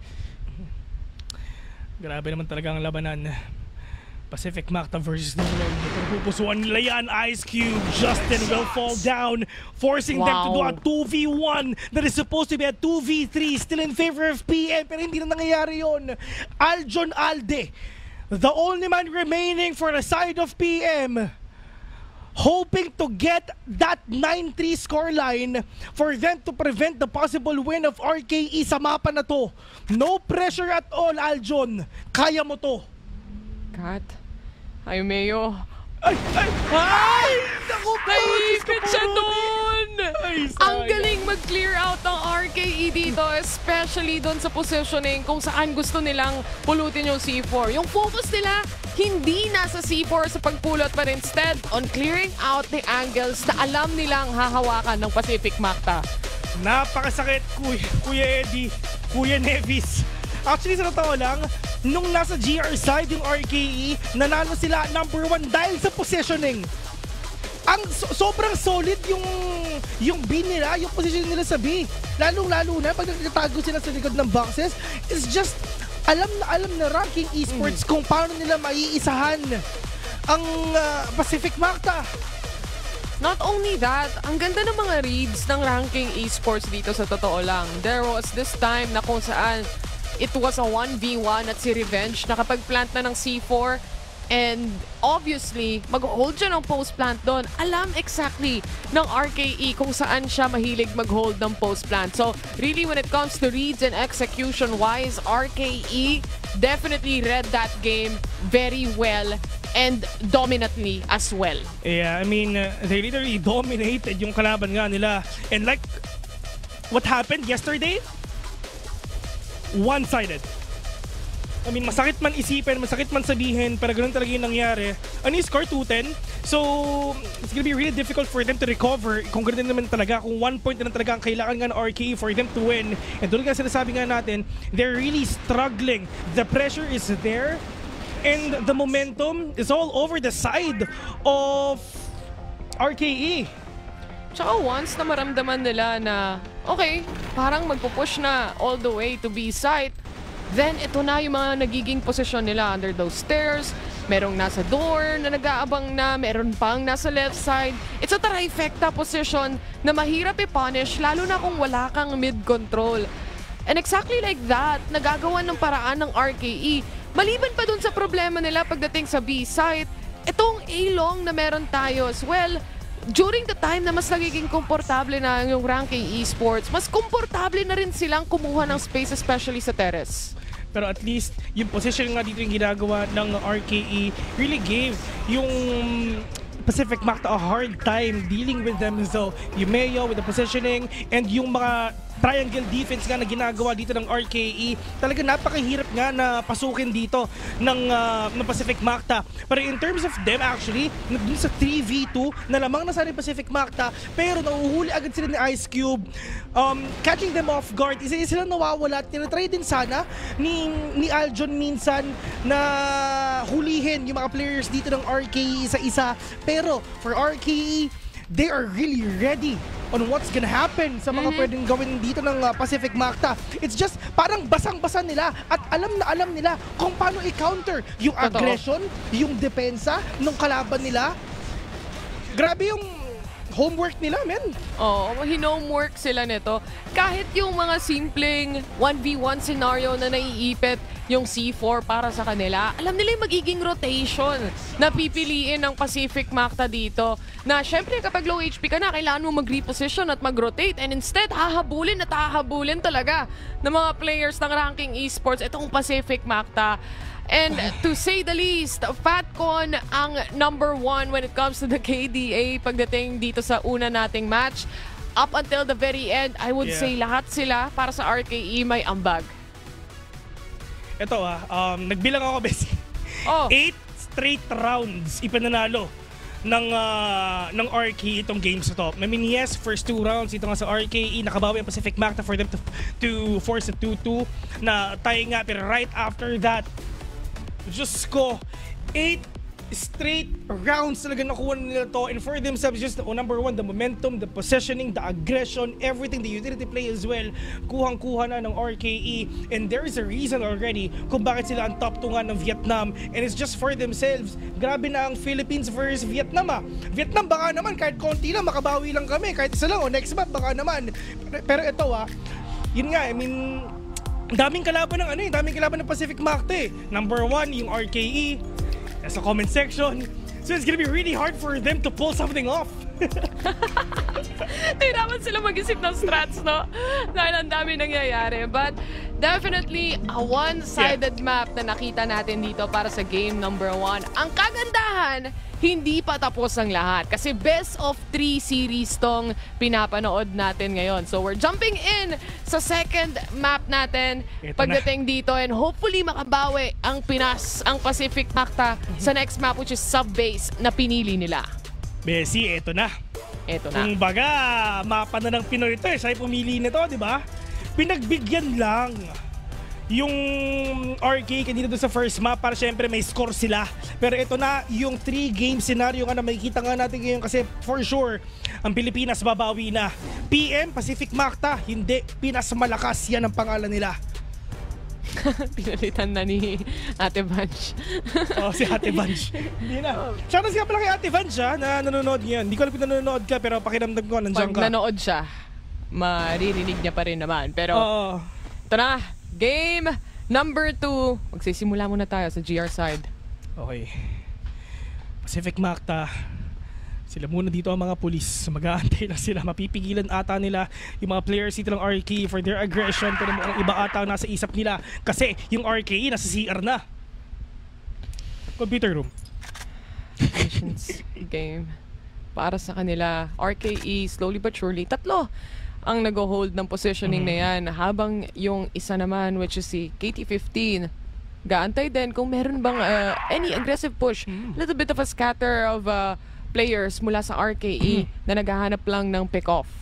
Grabe naman talaga ang labanan. Pacific Makta versus World. Pupusuan nila yan. Ice Cube. Justin will fall down. Forcing them to do a Wow. 2v1 that is supposed to be a 2v3. Still in favor of PM. Pero hindi na nangyayari yon. Aljon Alde. The only man remaining for the side of PM. hoping to get that 9-3 scoreline for them to prevent the possible win of RKE sa mapa na to. No pressure at all, Aljon. Kaya mo to. Kat? Ay, Mayo. Ay! Ay! Ay! Naku! Naipit siya doon! Ang galing mag-clear out ng RKE dito, especially doon sa positioning kung saan gusto nilang pulutin yung C4. Yung focus nila, hindi nasa C4 sa pagpulot but instead on clearing out the angles na alam nilang hahawakan ng Pacific Makta. Napakasakit, Kuya, Kuya Eddie, Kuya Nevis. Actually, sa totoo lang, nung nasa GR side yung RKE, nanalo sila number one dahil sa positioning. Ang so- sobrang solid yung yung B nila, yung position nila sa B. Lalong-lalo na pag nagtatago sila sa likod ng boxes, it's just alam na alam na ranking esports kung paano nila maiisahan ang ah, Pacific Makta. Not only that, ang ganda ng mga reads ng ranking esports dito sa totoo lang. There was this time na kung saan it was a 1v1 at si Revenge nakapag-plant na ng C4 and obviously, mag-hold siya ng post-plant doon. Alam exactly ng RKE kung saan siya mahilig mag-hold ng post-plant. So, really when it comes to reads and execution-wise, RKE definitely read that game very well and dominantly as well. Yeah, I mean, uh, they literally dominated yung kalaban nga nila. And like, what happened yesterday? One-sided. I mean, masakit man isipin, masakit man sabihin, pero ganun talaga yung nangyari. Ano yung score? 2-10? So, it's gonna be really difficult for them to recover kung ganun naman talaga, kung one point na talaga ang kailangan nga ng RKE for them to win. And doon nga sinasabi nga natin, they're really struggling. The pressure is there, and the momentum is all over the side of. RKE. Tsaka once na maramdaman nila na, okay, parang magpupush na all the way to B-site, then ito na yung mga nagiging posisyon nila under those stairs, merong nasa door na nag-aabang na, meron pang nasa left side. It's a trifecta position na mahirap i-punish, lalo na kung wala kang mid-control. And exactly like that, nagagawa ng paraan ng RKE. Maliban pa dun sa problema nila pagdating sa B-site, itong A-long na meron tayo as well, during the time na mas nagiging komportable na yung ranking esports, mas komportable na rin silang kumuha ng space especially sa terrace. Pero at least, yung position nga dito yung ginagawa ng RKE really gave yung Pacific Macta a hard time dealing with them. So, yung Mayo with the positioning and yung mga triangle defense nga na ginagawa dito ng RKE, talaga napakahirap nga na pasukin dito ng, uh, ng Pacific Macta. Pero in terms of them actually, dun sa 3v2, na lamang na sana Pacific Macta, pero nauhuli agad sila ni Ice Cube, um, catching them off guard. Isa-isa sila nawawala at tinatry din sana ni, ni Aljon minsan na hulihin yung mga players dito ng RKE isa-isa. Pero for RKE, they are really ready on what's gonna happen sa mga pwedeng gawin dito ng uh, Pacific Macta. It's just parang basang-basa nila at alam na alam nila kung paano i-counter yung Totoo. aggression, yung depensa ng kalaban nila. Grabe yung homework nila, men. Oo, hinomwork sila nito. Kahit yung mga simpleng 1v1 scenario na naiipit yung C4 para sa kanila, alam nila yung magiging rotation na pipiliin ng Pacific Macta dito. Na syempre kapag low HP ka na, kailangan mo mag-reposition at mag-rotate. And instead, hahabulin at hahabulin talaga ng mga players ng ranking esports itong Pacific Macta. And to say the least, FatCon ang number one when it comes to the KDA pagdating dito sa una nating match. Up until the very end, I would Yeah. say lahat sila para sa RKE may ambag. Ito ah, um, nagbilang ako, Bessie. Oh, Eight straight rounds ipananalo ng uh, ng RKE itong games na to. I mean, yes, first two rounds ito nga sa RKE nakabawi ang Pacific Macta for them to to force a 2-2 na tayo nga pero right after that Diyos ko, eight straight rounds talaga nakuha nila to. And for themselves just oh, number one the momentum the positioning the aggression everything the utility play as well. Kuhang-kuha na ng RKE and there is a reason already kung bakit sila ang top 2 nga ng Vietnam. And it's just for themselves. Grabe na ang Philippines versus Vietnam ah. Vietnam baka naman kahit konti lang makabawi lang kami. Kahit isa lang o next map baka naman. Pero, pero ito ah yun nga I mean daming kalaban ng ano eh, daming kalaban ng Pacific Macta eh. Number one, yung RKE. Nasa comment section. So it's gonna be really hard for them to pull something off. Nahirapan sila mag-isip ng strats, no? Dahil ang dami nangyayari. But definitely, a one-sided map na nakita natin dito para sa game number one. Ang kagandahan, hindi pa tapos ang lahat. Kasi best of three series tong pinapanood natin ngayon. So we're jumping in sa second map natin Ito pagdating dito and hopefully makabawi ang Pinas, ang Pacific Macta sa next map which is sub-base na pinili nila. Bessie, eto na. Eto na. Kung baga, mapa na ng Pinoy ito eh. Yung pumili nito, di ba? Pinagbigyan lang yung RK kanina doon sa first map para syempre may score sila. Pero ito na yung 3 game scenario nga na makikita nga natin ngayon kasi for sure ang Pilipinas babawi na. PM, Pacific Macta, hindi. Pinas Malakas, yan ang pangalan nila. Pinalitan na ni Ate Vanch. Oh, si Ate Vanch. Hindi na. Shoutout nga pala kay Ate Vanch ha, na nanonood ngayon. Hindi ko alam kung nanonood ka pero pakiramdam ko nandiyan Pag ka. nanood siya, maririnig niya pa rin naman. Pero Oo. ito na, game number 2. Magsisimula muna tayo sa GR side. Okay. Pacific Macta. Sila muna dito ang mga pulis. Mag-aantay lang sila. Mapipigilan ata nila yung mga players dito ng RKE for their aggression. Pero mukhang iba ata ang nasa isip nila. Kasi yung RKE nasa CR na. Computer room. Patience game. Para sa kanila, RKE, slowly but surely, tatlo ang nag-hold ng positioning na yan. Habang yung isa naman, which is si KT-15, gaantay din kung meron bang uh, any aggressive push. Little bit of a scatter of uh, players mula sa RKE na naghahanap lang ng pick-off.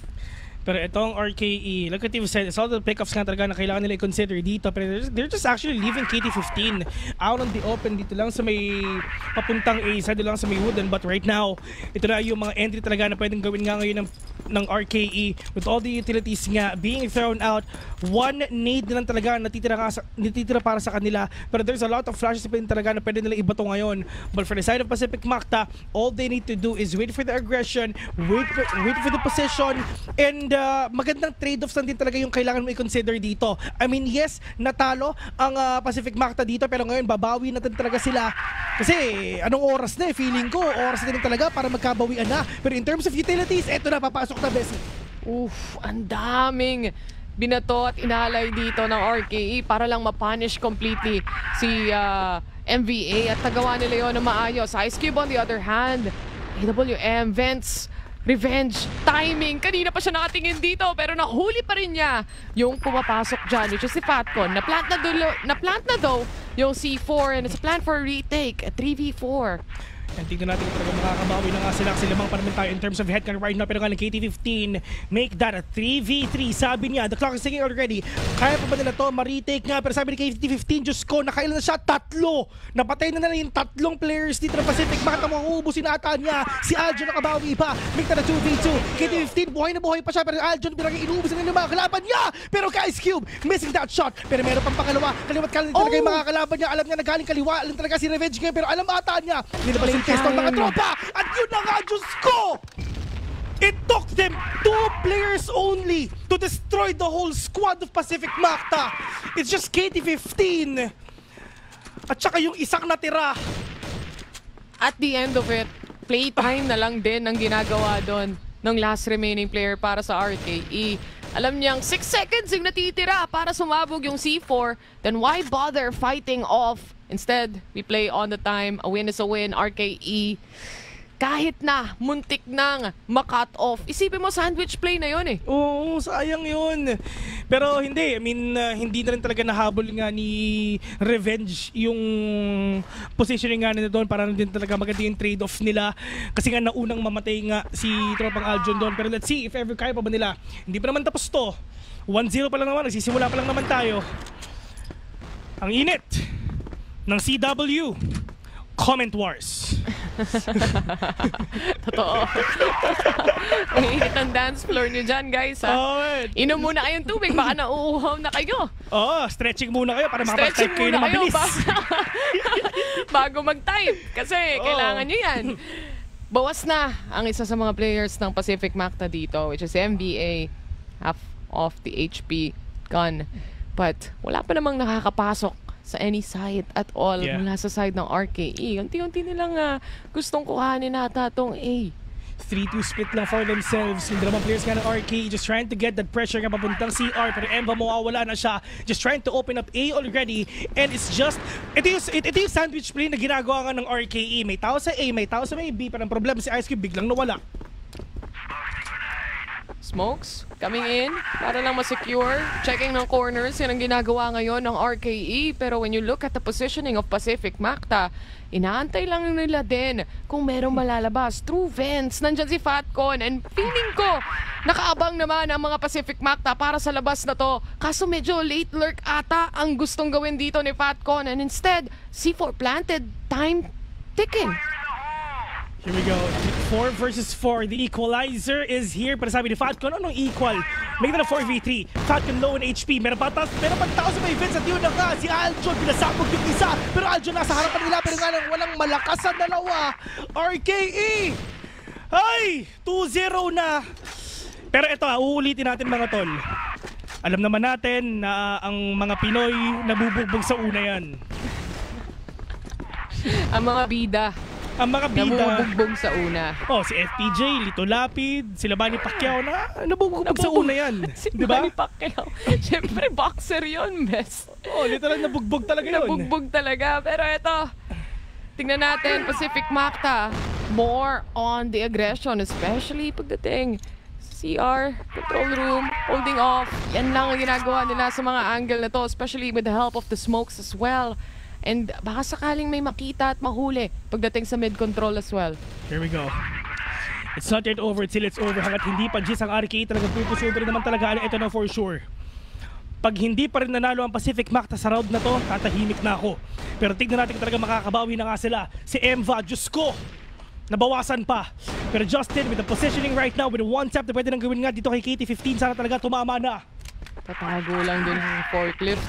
Pero itong RKE, what you've said, it's all the pickups nga talaga na kailangan nila i-consider dito. Pero they're, just actually leaving KT-15 out on the open dito lang sa may papuntang A, side lang sa may wooden. But right now, ito na yung mga entry talaga na pwedeng gawin nga ngayon ng, ng RKE with all the utilities nga being thrown out. One nade na lang talaga natitira, nga sa, natitira para sa kanila. Pero there's a lot of flashes pa rin talaga na pwede nila ibato ngayon. But for the side of Pacific Macta, all they need to do is wait for the aggression, wait for, wait for the position, and Kaya magandang trade-offs lang din talaga yung kailangan mo i-consider dito. I mean, yes, natalo ang ah, Pacific Macta dito pero ngayon babawi na talaga sila. Kasi anong oras na eh, feeling ko, oras na din talaga para magkabawian na. Pero in terms of utilities, eto na, papasok na Bessie. Oof, ang daming binato at inalay dito ng RKE para lang ma-punish completely si ah, MVA at nagawa nila yun na maayos. Ice Cube on the other hand, AWM, Vents, Revenge, timing. Kanina pa siya nakatingin dito pero nahuli pa rin niya yung pumapasok dyan which is si Fatcon. Na-plant na, dulo, na-plant na daw yung C4 and it's a plan for a retake, a 3v4. And tingnan natin kung talaga makakabawi na nga sila kasi lamang pa naman tayo in terms of headcount right now. Pero nga ng KT-15 make that a 3v3 sabi niya the clock is ticking already. Kaya pa ba nila to? Ma-retake nga. Pero sabi ni KT-15 Diyos ko nakailan na siya? Tatlo. Napatay na na yung tatlong players dito ng Pacific. Bakit ang uubusin ata niya. Si Aljon nakabawi pa. Make that a 2v2 KT-15 buhay na buhay pa siya. Pero Aljon bilang inuubusin na yung mga kalaban niya. Pero Ice Cube missing that shot. Pero meron pang pangalawa. Kaliwat kanan talaga yung Oh! mga kalaban niya. Alam niya na galing kaliwa. Alam talaga si Revenge ngayon pero alam ata niya. Nilabas yung Play test ng mga tropa at yun na nga Diyos ko It took them two players only to destroy the whole squad of Pacific Macta. It's just KT-15. At saka yung isang natira. At the end of it, playtime na lang din ang ginagawa doon ng last remaining player para sa RKE. Alam niyang 6 seconds yung natitira para sumabog yung C4. Then why bother fighting off? Instead, we play on the time. A win is a win. RKE. Kahit na muntik nang makat off. Isipin mo, sandwich play na yon eh. Oo, sayang yun. Pero hindi, I mean, uh, hindi na rin talaga nahabol nga ni Revenge yung positioning nga nila doon para din talaga maganda yung trade-off nila. Kasi nga naunang mamatay nga si Tropang Aljon doon. Pero let's see if ever kaya pa ba nila. Hindi pa naman tapos to. 1-0 pa lang naman, nagsisimula pa lang naman tayo. Ang init ng CW. Comment Wars. Totoo. Umiinit ang dance floor niyo dyan, guys. Ha? Oh. Inom muna kayong tubig, baka nauuhaw na kayo. Oh, stretching muna kayo para makapag-type kayo na mabilis. ba- bago mag-type. Kasi Oo. kailangan nyo yan. Bawas na ang isa sa mga players ng Pacific Macta dito, which is MBA, half of the HP gun. But wala pa namang nakakapasok sa any side at all Yeah. mula sa side ng RKE. Unti-unti nilang ah, gustong kuhanin nata tong A. 3-2 split lang for themselves. Yung dalawang players nga ng RK just trying to get that pressure nga papuntang CR pero Emba mawawala na siya. Just trying to open up A already and it's just ito yung, ito, ito yung sandwich play na ginagawa nga ng RKE. May tao sa A, may tao sa may B pero ang problema si Ice Cube biglang nawala. Smokes coming in para lang ma-secure. Checking ng corners, yan ang ginagawa ngayon ng RKE. Pero when you look at the positioning of Pacific Macta, inaantay lang nila din kung merong malalabas. True vents, nandyan si Fatcon. And feeling ko, nakaabang naman ang mga Pacific Macta para sa labas na to. Kaso medyo late lurk ata ang gustong gawin dito ni Fatcon. And instead, C4 planted, time ticking. Here we go. 4 versus 4. The equalizer is here. Pero sabi ni Falcon, anong equal? Make that a 4v3. Falcon low in HP. Meron pa taas, meron pa tao sa may Vince at yun na nga. Si Aljon, pinasabog yung isa. Pero Aljon nasa harapan nila. Pero nga lang, walang malakas sa dalawa. RKE! Ay! 2-0 na. Pero ito, ah, uulitin natin mga tol. Alam naman natin na ang mga Pinoy nabubugbog sa una yan. Ang mga bida, Ang mga bida, nabubugbog sa una. Oh, si FPJ, Lito Lapid, sila Manny Pacquiao na nabubugbog sa una yan. Si Di ba? Manny Pacquiao. Siyempre, boxer yun, best. Oh, literal nabugbog talaga yun. Nabugbog talaga. Pero ito, tingnan natin, Pacific Macta, more on the aggression, especially pagdating CR, control room, holding off. Yan lang ang ginagawa nila sa mga angle na to, especially with the help of the smokes as well. And baka sakaling may makita at mahuli pagdating sa mid-control as well. Here we go. It's not yet over till it's over. Hanggat hindi pa Gis ang RK talagang pupusuin rin naman talaga. Ito na for sure. Pag hindi pa rin nanalo ang Pacific Macta sa round na to, tatahimik na ako. Pero tignan natin kung talaga makakabawi na nga sila. Si Emva, Diyos ko! Nabawasan pa. Pero Justin, with the positioning right now, with the one tap na pwede nang gawin nga dito kay KT-15, sana talaga tumama na. Tatago lang din yung forklift.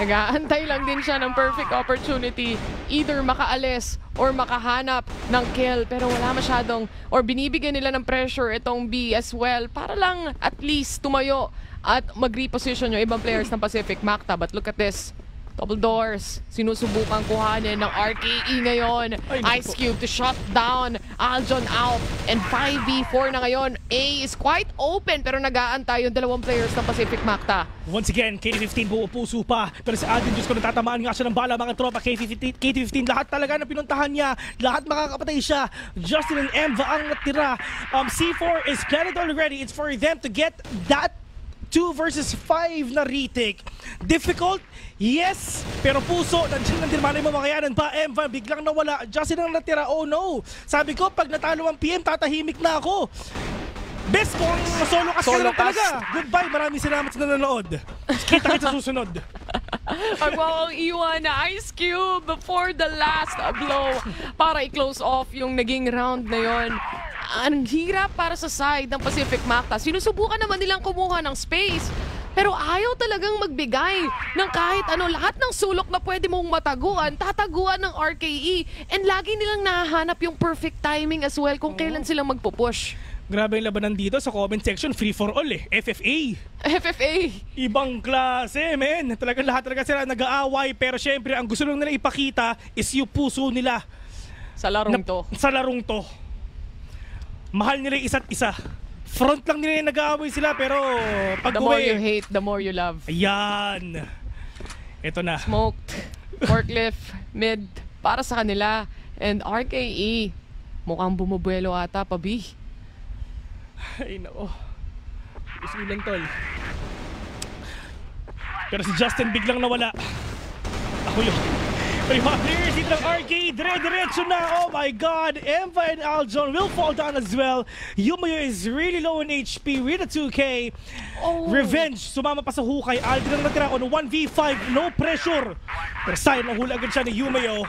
Nag-aantay lang din siya ng perfect opportunity. Either makaalis or makahanap ng kill. Pero wala masyadong or binibigyan nila ng pressure itong B as well para lang at least tumayo at mag-reposition yung ibang players ng Pacific. Macta but look at this Double doors. Sinusubukan kuhanin ng RKE ngayon. Ice. Cube to shut down. Aljon out. And 5v4 na ngayon. A is quite open pero nag-aantay yung dalawang players ng Pacific Macta. Once again, KT-15 buo puso pa. Pero si Alvin Diyos ko natatamaan nga siya ng bala mga tropa. KT-15, KT-15 lahat talaga na pinuntahan niya. Lahat makakapatay siya. Justin and Emva ang natira. Um, C4 is planted already. It's for them to get that 2 versus 5 na retake. Difficult? Yes! Pero puso, nandiyan lang din malay mo makayanan pa. Emva, biglang nawala. Justin ang natira. Oh no! Sabi ko, pag natalo ang PM, tatahimik na ako. Best kung solo cast ka Solo lang talaga. cast. Goodbye, maraming salamat sa nanonood. Kita kita sa susunod. Ang iwan na Ice Cube before the last blow para i-close off yung naging round na yon. Ang hirap para sa side ng Pacific Macta. Sinusubukan naman nilang kumuha ng space. Pero ayaw talagang magbigay ng kahit ano. Lahat ng sulok na pwede mong mataguan, tataguan ng RKE. And lagi nilang nahahanap yung perfect timing as well kung kailan sila magpupush. Grabe yung labanan dito sa comment section. Free for all eh. FFA. FFA. Ibang klase, men. Talagang lahat talaga sila nag-aaway. Pero syempre, ang gusto lang nila ipakita is yung puso nila Sa larong na- to. sa larong to. Mahal nila yung isa't isa. Front lang nila yung nag-aaway sila pero pag The more uwi, you hate, the more you love. Ayan. Ito na. smoked, forklift, mid, para sa kanila. And RKE, mukhang bumubuelo ata, pabi. Ay, nako. Isulan, tol. Pero si Justin biglang nawala. Ako yun. Pero yung mga players dito ng arcade, dire-diretso na. Oh my God. Emva and Aljon will fall down as well. Yumayo is really low in HP. Rita 2K. Oh. Revenge. Sumama pa sa hukay. Aldrin ang natira on 1v5. No pressure. Pero sayang nahuli agad siya ni Yumayo.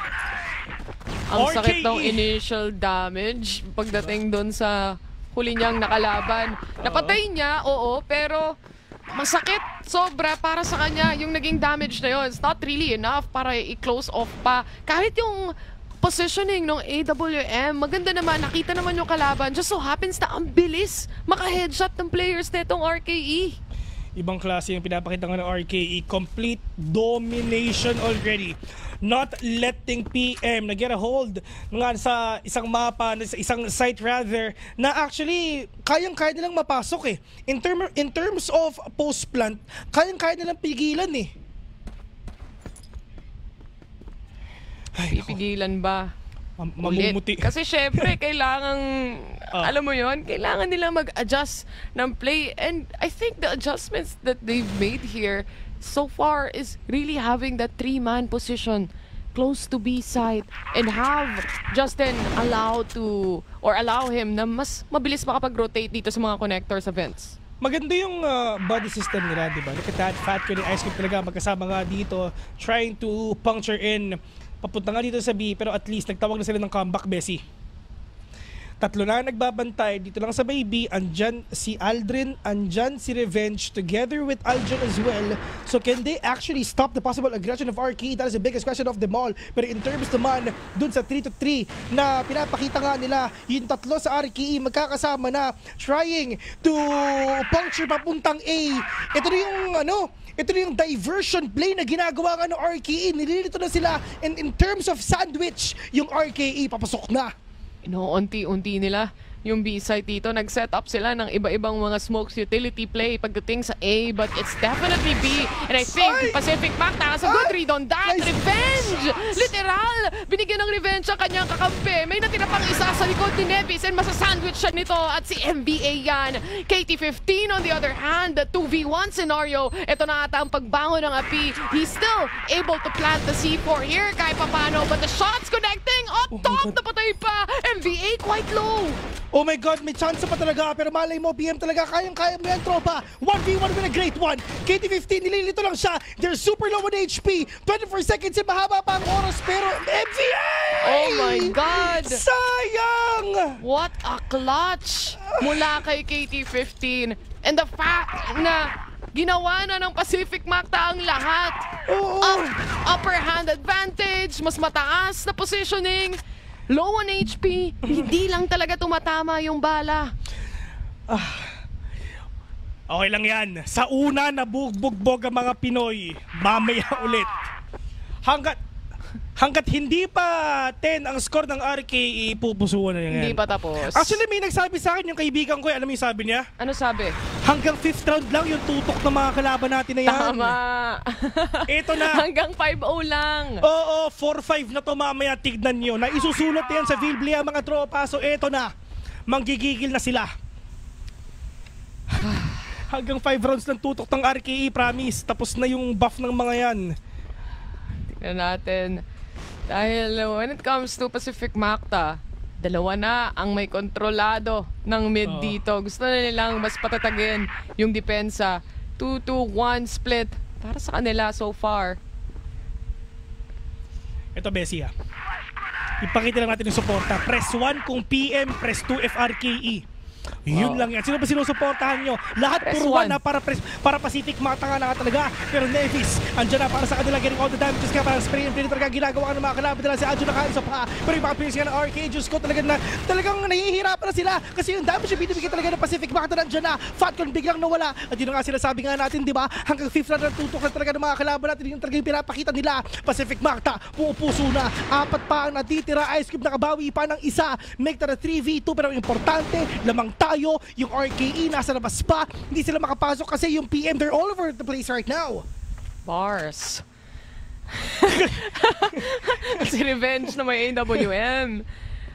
Ang sakit RKE. ng initial damage pagdating doon sa huli niyang nakalaban. Napatay niya, oo, pero masakit sobra para sa kanya yung naging damage na yun. It's not really enough para i-close off pa. Kahit yung positioning ng AWM, maganda naman, nakita naman yung kalaban. Just so happens na ang bilis maka-headshot ng players netong RKE. Ibang klase yung pinapakita ng RKE. Complete domination already. Not letting PM na get a hold nga sa isang mapa, sa isang site rather, na actually kayang-kaya nilang mapasok eh. In, term, in terms of post-plant, kayang-kaya nilang pigilan eh. Ay, Pipigilan ba? mam- mamumuti. Kasi syempre, kailangan, Ah. alam mo yon kailangan nila mag-adjust ng play. And I think the adjustments that they've made here so far is really having that three-man position close to B side and have Justin allow to or allow him na mas mabilis makapag-rotate dito sa mga connectors events. Maganda yung uh, body system nila, di ba? Look at that, Fat Kid and Ice Cube talaga magkasama nga dito, trying to puncture in. Papunta nga dito sa B, pero at least nagtawag na sila ng comeback, Bessie. Tatlo na nagbabantay dito lang sa baby. Andyan si Aldrin, andyan si Revenge together with Aljon as well. So can they actually stop the possible aggression of RK? That is the biggest question of them all. Pero in terms naman, dun sa 3 to 3 na pinapakita nga nila, yung tatlo sa RKE magkakasama na trying to puncture papuntang A. Ito na yung ano, ito na yung diversion play na ginagawa nga ng RKE. Nililito na sila. And in terms of sandwich, yung RKE papasok na. Inuunti-unti nila yung B-side dito. Nag-set up sila ng iba-ibang mga smokes utility play pagdating sa A, but it's definitely B. And I think Ay! Pacific Mac has a good read on that. Nice Revenge! Literal! Binigyan ng revenge ang kanyang kakampi. May natira pang isa sa likod ni Nevis and masasandwich siya nito at si MBA yan. KT-15 on the other hand, the 2v1 scenario. Ito na ata ang pagbangon ng api. He's still able to plant the C4 here kahit papano, but the shots connecting on Oh top God. na patay pa. MBA quite low. Oh my God, may chance pa talaga. Pero malay mo, PM talaga, kayang-kaya mo yan, tropa. 1v1 with a great one. KT-15, nililito lang siya. They're super low on HP. 24 seconds, eh, mahaba pa ang oras. Pero MVA! Oh my God! Sayang! What a clutch mula kay KT-15. And the fact na ginawa na ng Pacific Macta ang lahat. Oo. Up, upper hand advantage, mas mataas na positioning, low on HP, hindi lang talaga tumatama yung bala. Okay lang yan. Sa una, nabugbog ang mga Pinoy. Mamaya ulit. Hanggat hanggat hindi pa 10 ang score ng RKE, pupusuan na yan. Hindi pa tapos. Actually, may nagsabi sa akin yung kaibigan ko, eh. alam mo yung sabi niya? ano sabi? Hanggang 5th round lang yung tutok ng mga kalaban natin na yan. Tama. Ito na. Hanggang 5-0 lang. Oo, 4-5 na to mamaya, tignan nyo. Na isusulat yan sa Vilblia mga tropa. So eto na, manggigigil na sila. Hanggang 5 rounds ng tutok ng RKE, promise. Tapos na yung buff ng mga yan. Tingnan natin. Dahil when it comes to Pacific Macta, dalawa na ang may kontrolado ng mid Oo. dito. Gusto na nilang mas patatagin yung depensa. 2-2-1 split para sa kanila so far. Ito, Bessie ha. Ipakita lang natin yung suporta. Press 1 kung PM, press 2 FRKE. Yun lang yan. Sino ba sinusuportahan nyo? Lahat Press puro 1 one. na para, press, para Pacific Mata nga na nga talaga. Pero Nevis, andyan na para sa kanila getting all the damages kaya parang spray and play na talaga ginagawa ng mga kalaban nila. Si Adjo nakaisa pa. Pero yung mga players nga ng RK, Diyos ko talaga na, talagang nahihirapan na sila. Kasi yung damage yung binibigay talaga ng Pacific Mata nandiyan na. Fatcon biglang nawala. At yun na nga sinasabi nga natin, di ba? Hanggang 5th round na tutok na talaga ng mga kalaban natin. Yung talaga yung pinapakita nila. Pacific Mata, pupuso na. Apat pa ang natitira. Ice Cube nakabawi pa ng isa. Make that a 3v2 pero importante, lamang tayo. Yung RKE nasa labas pa. Hindi sila makapasok kasi yung PM, they're all over the place right now. Bars. si Revenge na may AWM.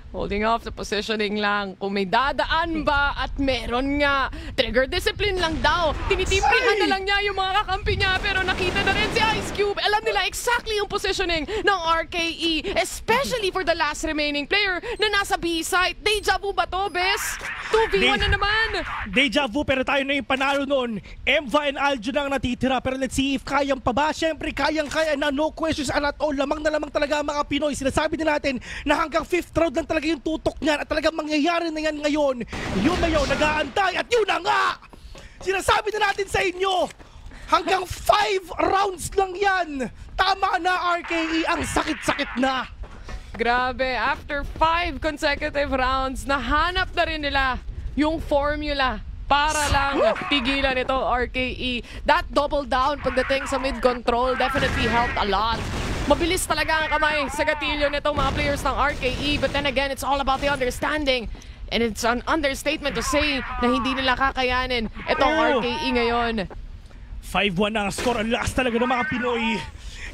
Holding off the positioning lang. Kung may dadaan ba at meron nga. Trigger discipline lang daw. Tinitimprihan na lang niya yung mga kakampi niya. Pero nakita na rin si Ice Cube. Alam nila exactly yung positioning ng RKE. Especially for the last remaining player na nasa B-site. Deja vu ba to, Bes? 2v1 na naman. Deja vu pero tayo na yung panalo noon. Emva and Aljo na ang natitira pero let's see if kayang pa ba. Siyempre kayang-kaya na no questions at all. Lamang na lamang talaga mga Pinoy. Sinasabi din natin na hanggang 5th round lang talaga yung tutok niyan at talagang mangyayari na yan ngayon. Yun na yun, nag-aantay at yun na nga! Sinasabi na natin sa inyo, hanggang 5 rounds lang yan. Tama na RKE, ang sakit-sakit na. Grabe, after five consecutive rounds, nahanap na rin nila yung formula para lang pigilan ito RKE. That double down pagdating sa mid-control definitely helped a lot. Mabilis talaga ang kamay sa gatilyo nitong mga players ng RKE. But then again, it's all about the understanding. And it's an understatement to say na hindi nila kakayanin itong. RKE ngayon. 5-1 na ang score. Ang lakas talaga ng mga Pinoy.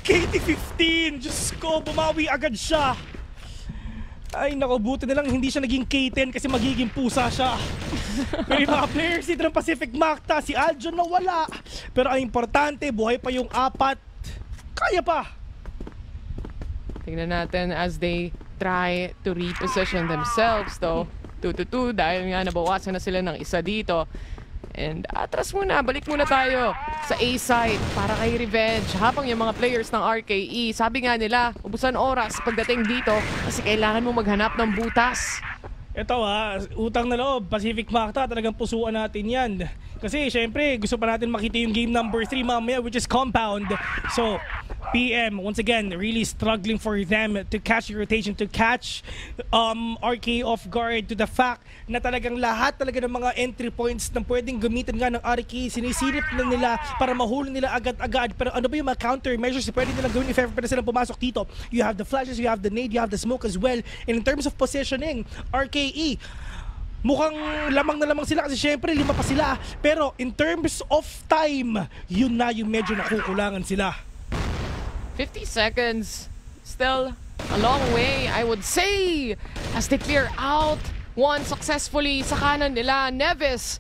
KT-15! Diyos ko, bumawi agad siya. Ay, naku, buti na lang hindi siya naging K10 kasi magiging pusa siya. Pero yung mga players dito ng Pacific Macta, si Aljon nawala. Pero ang importante, buhay pa yung apat. Kaya pa. Tingnan natin as they try to reposition themselves though. 2 to 2 dahil nga nabawasan na sila ng isa dito. And atras muna, balik muna tayo sa A side para kay Revenge. Habang yung mga players ng RKE, sabi nga nila, ubusan oras pagdating dito kasi kailangan mo maghanap ng butas. Ito ha, utang na loob, Pacific Macta, talagang pusuan natin yan. Kasi syempre, gusto pa natin makita yung game number 3 mamaya, which is Compound. So, PM, once again, really struggling for them to catch the rotation, to catch um, RK off guard to the fact na talagang lahat talaga ng mga entry points na pwedeng gamitin nga ng RK, sinisilip na nila para mahuli nila agad-agad. Pero ano ba yung mga countermeasures na pwede nilang gawin if ever pa silang pumasok dito? You have the flashes, you have the nade, you have the smoke as well. And in terms of positioning, RKE, mukhang lamang na lamang sila kasi syempre lima pa sila. Pero in terms of time, yun na yung medyo nakukulangan sila. 50 seconds. Still a long way, I would say, as they clear out one successfully sa kanan nila. Neves,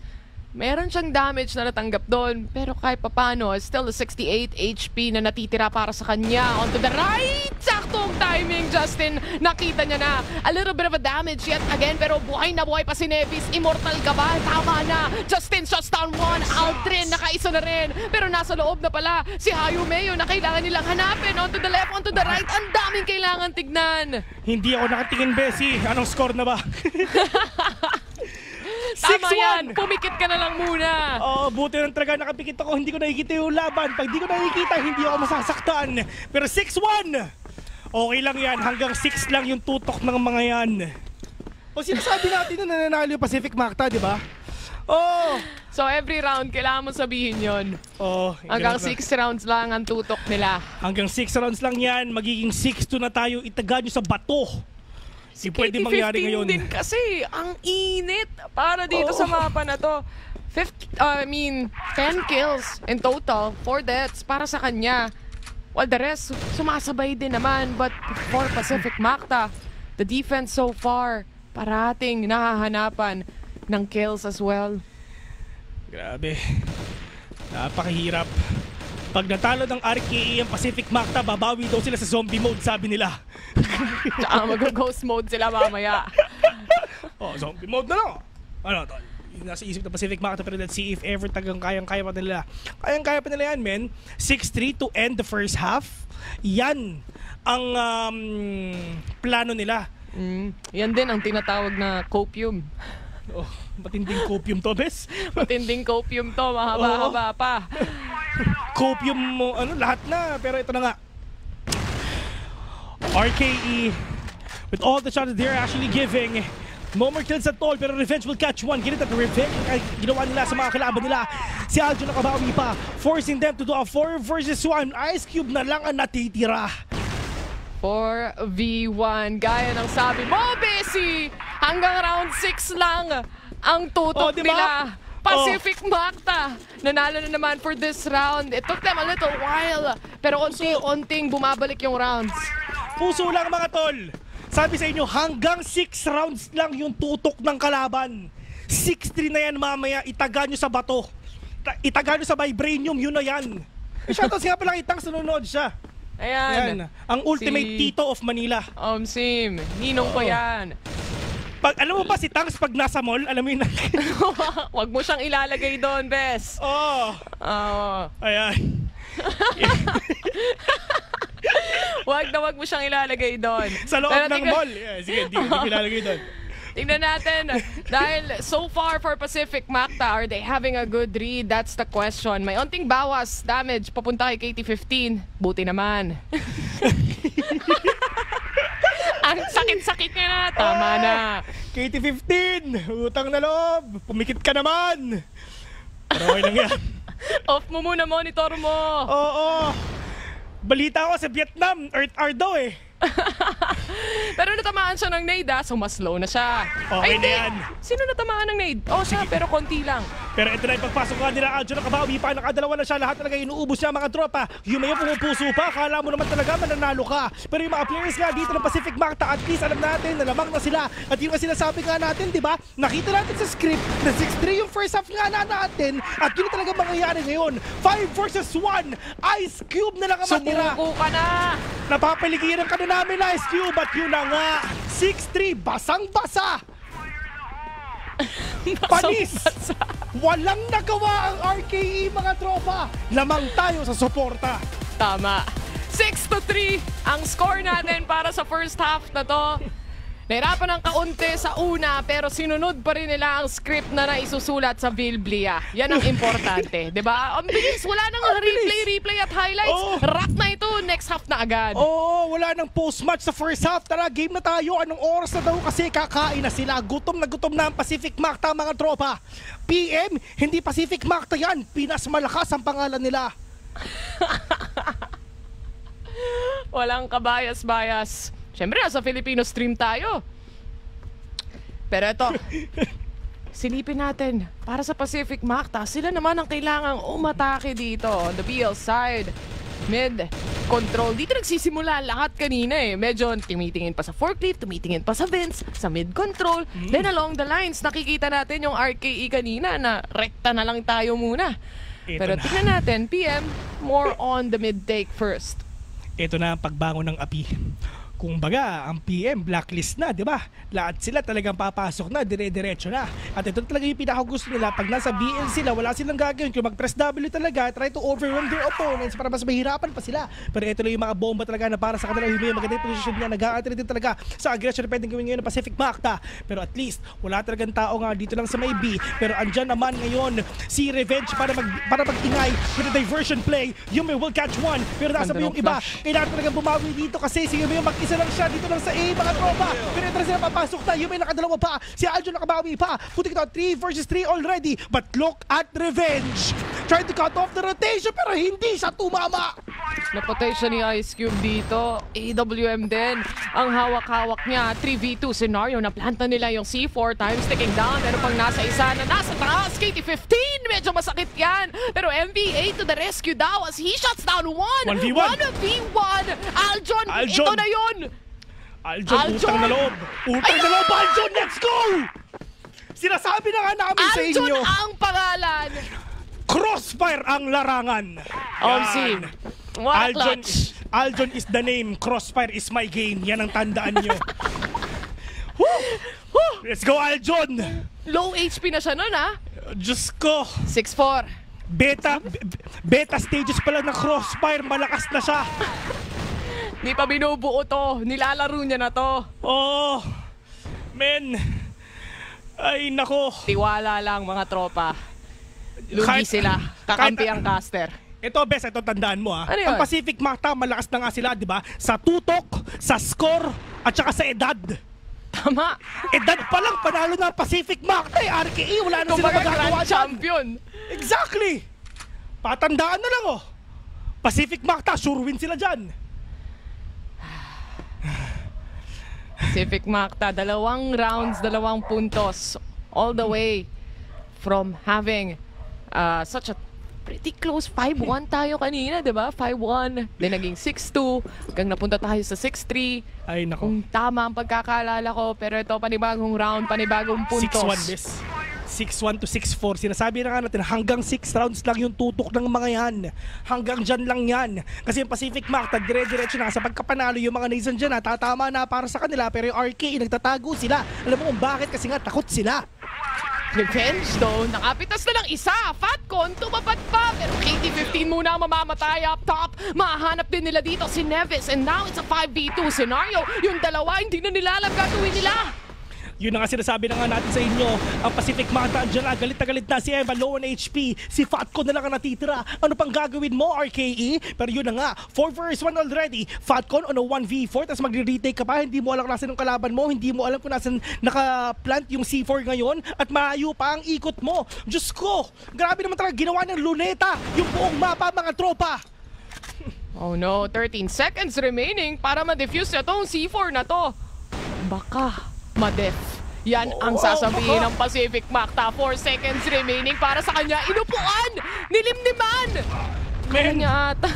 meron siyang damage na natanggap doon. Pero kahit papano, still a 68 HP na natitira para sa kanya. Onto the right! Saktong timing, Justin. Nakita niya na. A little bit of a damage yet again. Pero buhay na buhay pa si Neves. Immortal ka ba? Tama na. Justin shuts down one. Aldrin, nakaisa na rin. Pero nasa loob na pala si Hayumeo na kailangan nilang hanapin. Onto the left, onto the right. Ang daming kailangan tignan. Hindi ako nakatingin, Bessie. Anong score na ba? Tama 6-1. yan. Pumikit ka na lang muna. Oh, buti ng talaga nakapikit ako, hindi ko nakikita yung laban. Pag di ko nakikita, hindi ako masasaktan. Pero 6-1! Okay lang yan, hanggang 6 lang yung tutok ng mga yan. O sinasabi natin na nananalo yung Pacific Macta, di ba? Oh! So every round, kailangan mo sabihin yon. Oh, Hanggang ganun 6 na. rounds lang ang tutok nila. Hanggang 6 rounds lang yan, magiging 6-2 na tayo, itaga nyo sa bato. Si pwede KT-15 mangyari ngayon. din kasi. Ang init para dito Oo. sa mapa na to. 50, uh, I mean, 10 kills in total, 4 deaths para sa kanya. While the rest, sumasabay din naman. But for Pacific Macta, the defense so far, parating nahahanapan ng kills as well. Grabe. Napakahirap. Pag natalo ng RKE ang Pacific Macta, babawi daw sila sa zombie mode, sabi nila. Tsaka mag-ghost mode sila mamaya. Oh, zombie mode na lang. Ano, nasa isip ng Pacific Macta, pero let's see if ever tagang kayang-kaya pa nila. Kayang-kaya pa nila yan, men. 6-3 to end the first half. Yan ang um, plano nila. Mm, yan din ang tinatawag na copium. Oh, matinding copium to, bes. Matinding copium to, mahaba-haba pa. Copium mo, ano, lahat na. Pero ito na nga. RKE, with all the shots they're actually giving, no more kills at all, pero revenge will catch one. Ganit at revenge ay ginawa nila sa mga kalaban nila. Si Aljo nakabawi pa, forcing them to do a 4 versus 1. Ice Cube na lang ang natitira. 4v1. Gaya ng sabi mo, Bessie! Hanggang round 6 lang ang tutok Oh, di ba? nila. Pacific Macta. Nanalo na naman for this round. It took them a little while. Pero unti-unting bumabalik yung rounds. Puso lang mga tol. Sabi sa inyo, hanggang 6 rounds lang yung tutok ng kalaban. 6-3 na yan mamaya, itaga nyo sa bato. Ta- Itaga nyo sa vibranium, yun na yan. Eh, Shoutouts nga pala kitang nanonood siya. Ayan. Yan. Ang ultimate Si- tito of Manila. Um, Sim. Ninong ko Oo. yan. Pag, alam mo ba si Tangs pag nasa mall, alam mo yun? Huwag mo siyang ilalagay doon, Bes. oh, Oo. ayan. Huwag na huwag mo siyang ilalagay doon. Sa loob Pero ng tingnan- mall. Yeah, sige, di, di ko ilalagay doon. Tingnan natin. Dahil so far for Pacific Macta, are they having a good read? That's the question. May onting bawas damage papunta kay KT-15. Buti naman. Ang sakit-sakit niya na. Tama na. KT-15, utang na loob. Pumikit ka naman. Pero okay lang yan. Off mo muna monitor mo. Oo. Balita ko sa Vietnam, Earth R daw eh. Pero natamaan siya ng nade ah, so mas low na siya. Okay Ay, na yan. Sino natamaan ng nade? Oh, siya, pero konti lang. Pero ito na yung pagpasok nga nila, Aljo nakabawi pa, nakadalawa na siya, lahat talaga inuubos niya mga tropa. Yung may pumupuso pa, akala mo naman talaga mananalo ka. Pero yung mga players nga dito ng Pacific Macta, at least alam natin na lamang na sila. At yung sinasabi nga natin, di ba? Nakita natin sa script na 6-3 yung first half nga na natin. At yun talaga mangyayari ngayon. 5 versus 1, Ice Cube na lang ang matira. Sumuko ka na. Napapaligiran ka na namin, Ice Cube, at yun na nga. 6-3, basang-basa. Panis! Walang nagawa ang RKE mga tropa. Lamang tayo sa suporta. Tama. 6 to 3 ang score natin para sa first half na to. Nahirapan ng kaunti sa una pero sinunod pa rin nila ang script na naisusulat sa Biblia. Yan ang importante, 'di ba? Ang bilis, wala nang Ang bilis. replay, replay at highlights. Oo. Rock na ito, next half na agad. Oo, wala nang post-match sa first half. Tara, game na tayo. Anong oras na daw kasi kakain na sila. Gutom na gutom na ang Pacific Macta mga tropa. PM, hindi Pacific Macta yan. Pinas Malakas ang pangalan nila. Walang kabayas-bayas. Siyempre, sa Filipino stream tayo. Pero ito, silipin natin. Para sa Pacific Macta, sila naman ang kailangang umatake dito. On the BL side, mid control. Dito nagsisimula lahat kanina eh. Medyo tumitingin pa sa forklift, tumitingin pa sa vents, sa mid control. Then along the lines, nakikita natin yung RKE kanina na rekta na lang tayo muna. Ito Pero na. tingnan natin, PM, more on the mid take first. Ito na ang pagbangon ng api. Kung baga, ang PM blacklist na, di ba? Lahat sila talagang papasok na, dire-diretso na. At ito talaga yung pinaka gusto nila. Pag nasa BL sila, wala silang gagawin. Kung mag-press W talaga, try to overwhelm their opponents para mas mahirapan pa sila. Pero ito lang yung mga bomba talaga na para sa kanila yung may magandang posisyon niya. Nag-a-attract din talaga sa aggression na pwedeng gawin ngayon ng Pacific Macta. Pero at least, wala talagang tao nga dito lang sa may B. Pero andyan naman ngayon si Revenge para mag para mag-ingay with a diversion play. Yume will catch one. Pero nasa yung ng iba. Kailangan talagang bumawi dito kasi si Yume mag-isa lang siya dito lang sa A mga tropa. Na sila papasok na. Yume nakadalawa pa. Si Aljo nakabawi pa. Puti ito 3 versus 3 already. But look at Revenge. Trying to cut off the rotation pero hindi siya tumama. Napatay siya ni Ice Cube dito. AWM din. Ang hawak-hawak niya. 3v2 scenario. Naplanta nila yung C4 times ticking down. Pero pang nasa isa na nasa taas. KT-15. Medyo masakit yan. Pero MVA to the rescue daw as he shuts down one. 1v1. 1v1. Aljon, Aljon. ito na yun. Aljon, Aljon! utang na loob. Utang na loob, Aljon, let's go! Sinasabi na nga namin sa Aljon inyo, ang pangalan. Crossfire ang larangan. Yan. scene. What Aljon, clutch. Aljon is the name, Crossfire is my game. Yan ang tandaan nyo. Woo! Woo! Let's go, Aljon! Low HP na siya nun, ha? Diyos ko, 6-4. beta, be- beta stages pala ng Crossfire, malakas na siya. Hindi pa binubuo to. Nilalaro niya na to. Oh, men. Ay, nako. Tiwala lang mga tropa. Lugi Kahit- sila. Kakampi kahit- ang caster. Ito, best, ito tandaan mo ha. Ano yun? Ang Pacific Mata, malakas na nga sila, di ba? Sa tutok, sa score, at saka sa edad. Tama. Edad pa lang, panalo na Pacific Mata eh. RKE, wala na sila magagawa champion. Exactly! Patandaan na lang oh. Pacific Mata, sure win sila dyan. Pacific Macta, dalawang rounds, dalawang puntos. All the way from having uh, such a pretty close 5-1 tayo kanina, di ba? 5-1, then naging 6-2, hanggang napunta tayo sa 6-3. Ay, nako. Kung tama ang pagkakaalala ko, pero ito panibagong round, panibagong puntos. 6-1, bes. 6-1 to 6-4. Sinasabi na nga natin, hanggang 6 rounds lang yung tutok ng mga yan. Hanggang dyan lang yan. Kasi yung Pacific Mark, dire-diretso na. Sa pagkapanalo, yung mga nation dyan, tatama na para sa kanila. Pero yung RK, nagtatago sila. Alam mo kung bakit? Kasi nga, takot sila. Revenge though, nakapitas na lang isa. Fatcon, tumapad pa. Pero KT-15 muna ang mamamatay up top. Mahanap din nila dito si Neves. And now it's a 5v2 scenario. Yung dalawa, hindi na nila alam gagawin nila. Yun na nga sinasabi na nga natin sa inyo. Ang Pacific Mata, andyan na. Galit na galit na si Eva. Low on HP. Si Fatco na lang ang natitira. Ano pang gagawin mo, RKE? Pero yun na nga. 4 vs 1 already. Fatcon on a 1v4. Tapos magre-retake ka pa. Hindi mo alam kung nasan yung kalaban mo. Hindi mo alam kung nasan naka-plant yung C4 ngayon. At maayo pa ang ikot mo. Diyos ko! Grabe naman talaga ginawa ng luneta. Yung buong mapa, mga tropa. Oh no, 13 seconds remaining para ma-defuse na tong C4 na to. Baka ma-def. Yan ang Oh, sasabihin ng Pacific Macta. 4 seconds remaining para sa kanya. Inupuan! Nilimniman! Men, niya ata.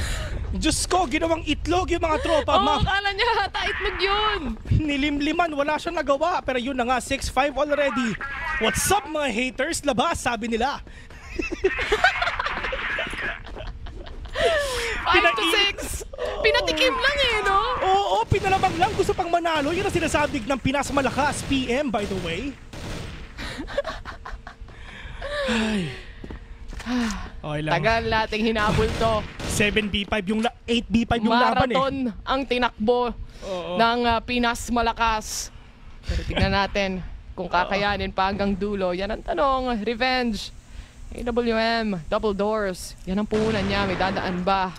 Diyos ko, ginawang itlog yung mga tropa. Oo, Ma- kala niya ata itlog yun. Nilimliman, wala siyang nagawa. Pero yun na nga, 6-5 already. What's up mga haters? Labas, sabi nila. 5 to 6. Pinatikim lang eh, no? Oo, pinalamang lang. Gusto pang manalo. Yun ang sinasabi ng Pinas Malakas. PM, by the way. Ay. Okay lang. Tagal nating hinabol to. 7B5 yung la- 8B5 yung laban eh. Marathon ang tinakbo Oo. ng uh, Pinas Malakas. Pero tingnan natin kung kakayanin pa hanggang dulo. Yan ang tanong. Revenge. AWM. Double doors. Yan ang puhunan niya. May dadaan ba?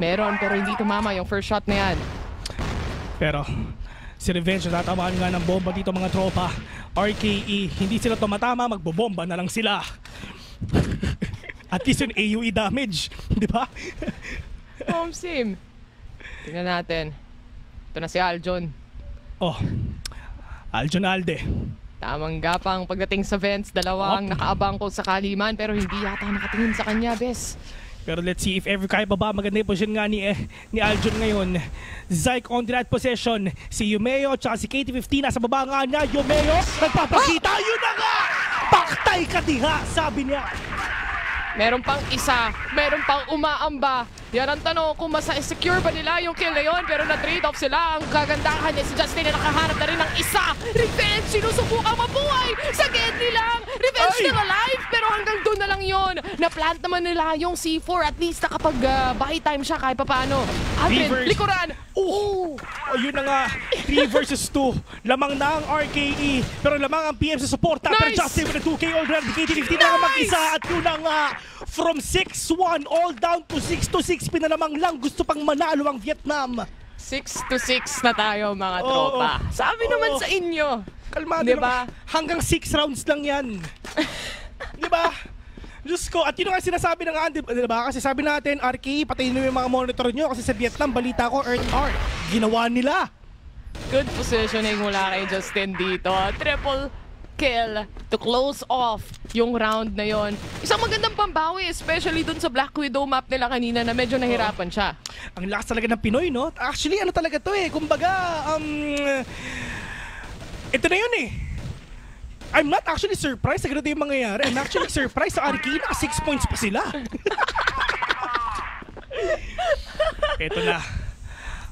Meron pero hindi tumama yung first shot na yan. Pero si Revenge natatamaan nga ng bomba dito mga tropa. RKE, hindi sila tumatama, magbobomba na lang sila. At least yung AUE damage, di ba? Home sim. Tingnan natin. Ito na si Aljon. oh, Aljon Alde. Tamang gapang pagdating sa vents, dalawang Op. nakaabang kung sakali man pero hindi yata nakatingin sa kanya, bes. Pero let's see if ever kaya pa ba maganda yung position nga ni, eh, ni Aljon ngayon. Zyke on the right possession. Si Yumeo tsaka si KT-15 nasa baba nga niya. Yumeo nagpapakita. Yun na nga! Paktay ka diha, sabi niya. Meron pang isa, meron pang umaamba. Yan ang tanong kung mas secure ba nila yung kill na yun pero na-trade off sila. Ang kagandahan ni si Justin na nakaharap na rin ng isa. Revenge, sinusubukang mabuhay. Sa Gedli lang. Revenge Ay! still alive pero hanggang doon na lang yun. Na-plant naman nila yung C4 at least nakapag uh, buy time siya kahit papaano. Aldrin, Reverse. likuran. Oh! oh, yun na nga. 3 versus 2. Lamang na ang RKE. Pero lamang ang PM sa suporta. Pero Nice! Justin with a 2K already. KT-15 na nga Nice! mag-isa. At yun na nga. From 6-1 all down to 6-6. Pinalamang lang. Gusto pang manalo ang Vietnam. 6 to 6 na tayo mga Oo. tropa. Sabi naman Oo. sa inyo. Kalmado Diba? naman. Hanggang 6 rounds lang yan. Di ba? Diyos ko, at yun nga sinasabi ng Andy, di ba? Kasi sabi natin, RK, patayin nyo yung mga monitor nyo kasi sa Vietnam, balita ko, Earth R. Ginawa nila. Good positioning mula kay Justin dito. Triple kill to close off yung round na yon. Isang magandang pambawi, especially dun sa Black Widow map nila kanina na medyo nahirapan siya. Ang lakas talaga ng Pinoy, no? Actually, ano talaga to eh. Kumbaga, um... Ito na yun eh. I'm not actually surprised sa ganito yung mangyayari. I'm actually surprised sa RK na 6 points pa sila. Ito na.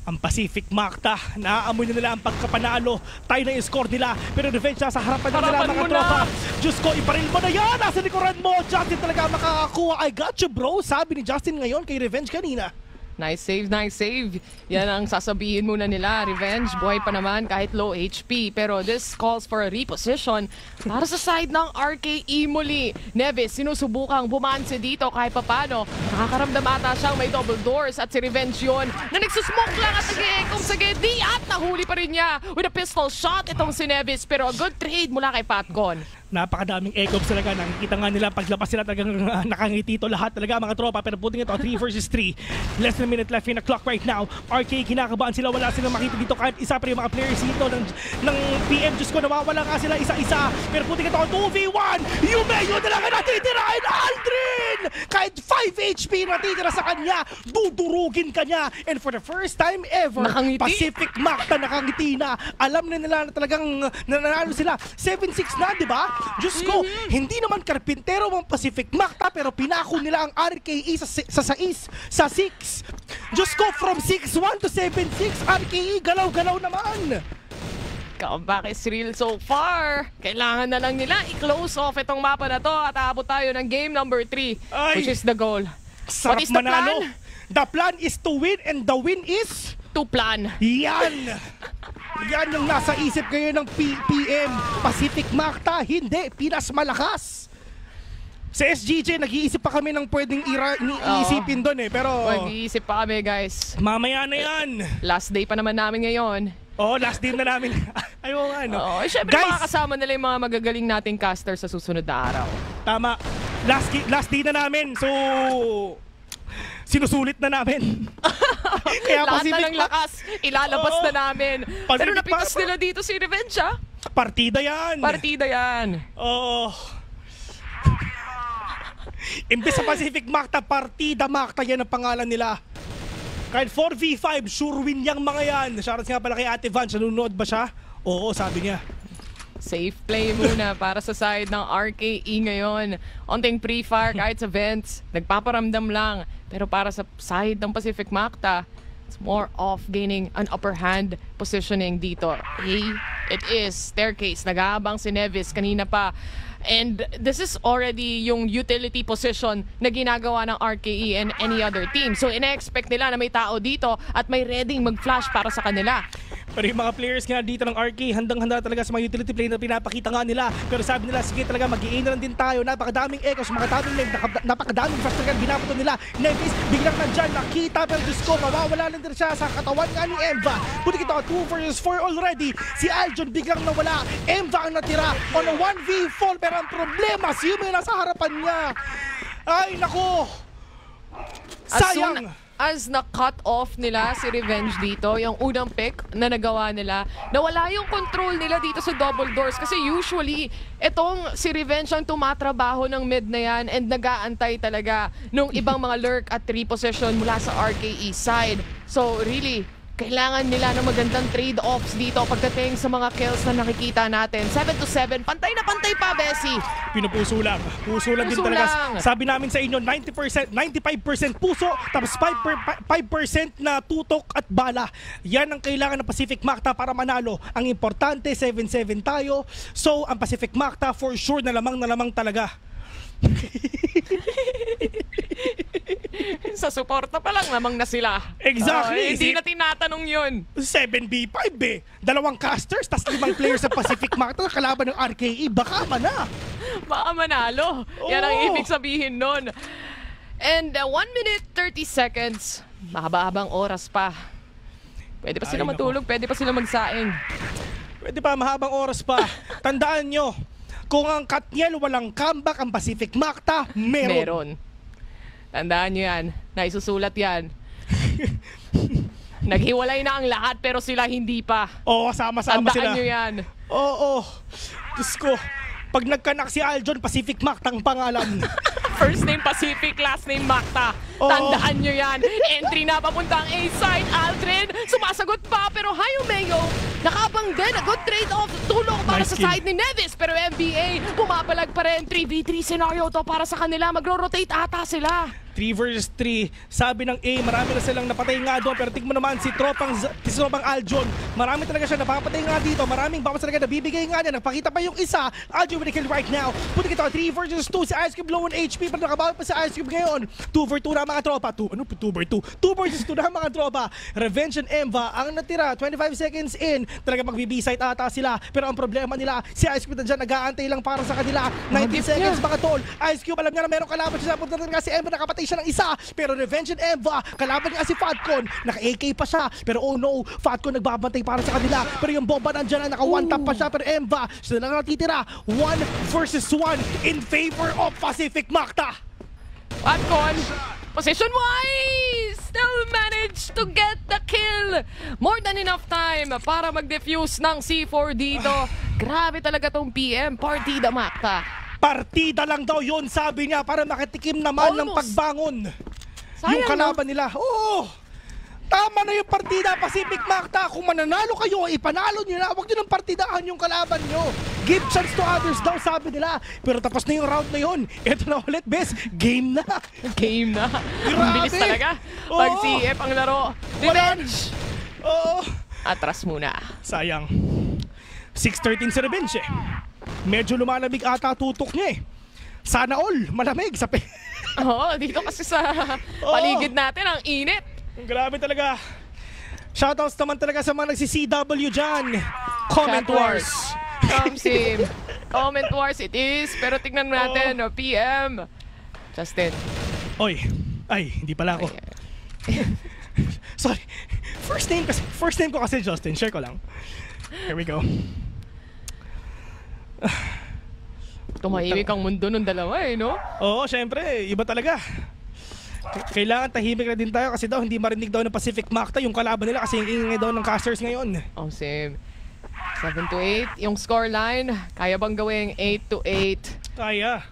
Ang Pacific Makta. Naaamoy na nila ang pagkapanalo. Tayo na score nila. Pero revenge na sa harapan na nila Harapan mga tropa. Diyos ko, iparil mo na yan! Nasa likuran mo! Justin talaga makakakuha. I got you bro! Sabi ni Justin ngayon kay Revenge kanina. Nice save, nice save. Yan ang sasabihin muna nila. Revenge, buhay pa naman kahit low HP. Pero this calls for a reposition para sa side ng RKE muli. Neves, sinusubukang bumanse dito kahit papano. Nakakaramdam ata siyang may double doors at si Revenge yun na nagsusmoke lang at nag-eekom sa Gedi at nahuli pa rin niya with a pistol shot itong si Neves. Pero a good trade mula kay Patgon. Napakadaming echoes talaga. Nakikita nga nila paglabas sila talagang uh, nakangiti to lahat talaga mga tropa. Pero puting ito, 3 versus 3. Less than a minute left in the clock right now. RK kinakabahan sila. Wala silang makita dito kahit isa pa yung mga players dito ng, ng PM. Diyos ko, nawawala nga sila isa-isa. Pero puting ito, 2v1. Yumeyo ang natitirahin. Aldrin! Kahit 5 HP natitira sa kanya, dudurugin kanya. And for the first time ever, Nakangiti. Pacific Makta nakangiti na. Alam na nila na talagang nananalo sila. 7-6 na, di ba? Diyos ko, hindi naman karpintero ang Pacific Makta pero pinako nila ang RKE sa, si- sa 6, sa 6. Diyos ko, from 6-1 to 7-6, RKE galaw-galaw naman. Comeback is real so far. Kailangan na lang nila i-close off itong mapa na to at aabot tayo ng game number 3, Ay. which is the goal. Sarap What is the manalo. plan? The plan is to win and the win is... To plan. Yan! Yan yung nasa isip ngayon ng PPM. Pacific Makta, hindi. Pinas malakas. Sa SGJ, nag-iisip pa kami ng pwedeng ira- iisipin doon eh. Pero Mag-iisip pa kami, guys. mamaya na yan. Last day pa naman namin ngayon. Oh, last game na namin. Ayaw nga, no? Oo, eh, syempre Guys, makakasama nila yung mga magagaling nating caster sa susunod na araw. tama. Last, last day na namin. So, sinusulit na namin. Kaya Lahat Pacific na ng lakas, ilalabas Oo. na namin. Pacific Pero napitas nila dito si Revenge, ah. Partida yan. Partida yan. Oo. Imbes sa Pacific Makta, Partida Makta yan ang pangalan nila. Kahit 4v5, sure win yang mga yan. Shoutout nga pala kay Ate Van, nanonood ba siya? Oo, sabi niya. Safe play muna para sa side ng RKE ngayon. Onting pre-fire kahit sa vents, nagpaparamdam lang. Pero para sa side ng Pacific Makta, it's more of gaining an upper hand positioning dito. Hey, it is staircase. Nag-aabang si Nevis kanina pa. And this is already yung utility position na ginagawa ng RKE and any other team. So ina-expect nila na may tao dito at may ready mag-flash para sa kanila. Pero yung mga players nga dito ng RK, handang-handa talaga sa mga utility play na pinapakita nga nila. Pero sabi nila, sige talaga, mag na lang din tayo. Napakadaming echoes, mga daming lane, naka- napakadaming fast talaga binabato nila. Nevis, biglang nandyan, nakita, pero Diyos ko, mawawala lang din siya sa katawan nga ni Emva. Buti kita, 2 versus 4 already. Si Aljon biglang nawala. Emva ang natira on a 1v4, pero ang problema, si Yume nasa harapan niya. Ay, nako. Sayang. As na-cut off nila si Revenge dito, yung unang pick na nagawa nila, nawala yung control nila dito sa double doors. Kasi usually, itong si Revenge ang tumatrabaho ng mid na yan and nagaantay talaga nung ibang mga lurk at reposition mula sa RKE side. So really, kailangan nila ng magandang trade-offs dito pagdating sa mga kills na nakikita natin. 7 to 7, pantay na pantay pa, Bessie. Pinupuso lang. Puso lang din Puso talaga. lang. Sabi namin sa inyo, 90%, 95% puso, tapos 5%, per- 5% na tutok at bala. Yan ang kailangan ng Pacific Macta para manalo. Ang importante, 7-7 tayo. So, ang Pacific Macta, for sure, na lamang na lamang talaga. Sa suporta pa lang namang na sila. Exactly. Oh, hindi Si- na tinatanong yun. 7v5 eh. Dalawang casters, tas limang players sa Pacific na kalaban ng RKE. Baka man na. Baka manalo. Yan ang Oo. ibig sabihin nun. And uh, 1 minute 30 seconds. Mahaba-habang oras pa. Pwede pa Ay, sila nako. matulog, pwede pa sila magsaing. Pwede pa, mahabang oras pa. Tandaan nyo, kung ang Katniel walang comeback, ang Pacific Macta, meron. Meron. Tandaan nyo yan. Naisusulat yan. Naghiwalay na ang lahat pero sila hindi pa. Oo, sama-sama Tandaan sila. nyo yan. Oo. Diyos ko, pag nagkanak si Aljon, Pacific Mactang pangalan. First name Pacific, last name Macta. Oo. Tandaan nyo yan. Entry na papuntang A-side. Aldrin, sumasagot pa. Pero Hayo Mayo, nakabang din. A good trade-off. Tulong para Nice sa side ni Nevis. Pero NBA, pumapalag pa rin. 3v3 scenario to para sa kanila. Magro-rotate ata sila. 3 versus 3. Sabi ng A, marami na silang napatay nga doon. Pero tingnan mo naman si Tropang, si Tropang Aljon. Marami talaga siya napapatay nga dito. Maraming bawas talaga nabibigay nga niya. Nagpakita pa yung isa. Aljon with a kill right now. Puti ito, 3 versus 2. Si Ice Cube low on HP. Pero nakabawi pa si Ice Cube ngayon. 2 for 2 na mga tropa. 2, ano 2 for 2? 2 versus 2 na mga tropa. Revenge and Emva ang natira. 25 seconds in. Talaga mag-B-side ata sila. Pero ang problema nila, si Ice Cube nandiyan nag-aantay lang para sa kanila. 90 Madip seconds mga tol. Ice Cube alam niya na meron kalaban siya. Punta nga si Emva nakapatay siya ng isa. Pero Revenge and Emva, kalaban niya si Fatcon. Naka-AK pa siya. Pero oh no, Fatcon nagbabantay para sa kanila. Pero yung bomba nandiyan na naka-one tap pa siya. Pero Emva, sila lang natitira. One versus one in favor of Pacific Macta. Atcon, position-wise, still managed to get the kill. More than enough time para mag-defuse ng C4 dito. Grabe talaga tong PM, Partida Macta. Partida lang daw yon sabi niya para makatikim naman ng Almost. pagbangon. Sayang, yung kalaban nila. Oo! Tama na yung partida Pacific Macta. Kung mananalo kayo, ipanalo nyo na. Huwag nyo nang partidahan yung kalaban nyo. Give chance to others daw, sabi nila. Pero tapos na yung round na yun. Ito na ulit, best. Game na. Game na. Ang bilis talaga. Pag Oo. CF ang laro. Revenge! Oo. Atras muna. Sayang. 6-13 sa revenge eh. Medyo lumalamig ata tutok niya eh. Sana all, malamig sa pe. Oo, dito kasi sa paligid natin ang init. Grabe talaga. Shoutouts naman talaga sa mga nagsi-CW dyan. Comment Chat wars. Come sim. Comment wars it is. Pero tignan natin, no, PM. Justin. Oy. Ay, hindi pala ako. Sorry. First name kasi, first name ko kasi Justin. Share ko lang. Here we go. Tumahimik ang mundo ng dalawa eh, no? Oo, syempre. Iba talaga. K- Kailangan tahimik na din tayo kasi daw hindi marinig daw ng Pacific Macta yung kalaban nila kasi yung ingay daw ng casters ngayon. Oh, sim. 7 to 8. Yung scoreline, kaya bang gawing 8 to 8? Kaya.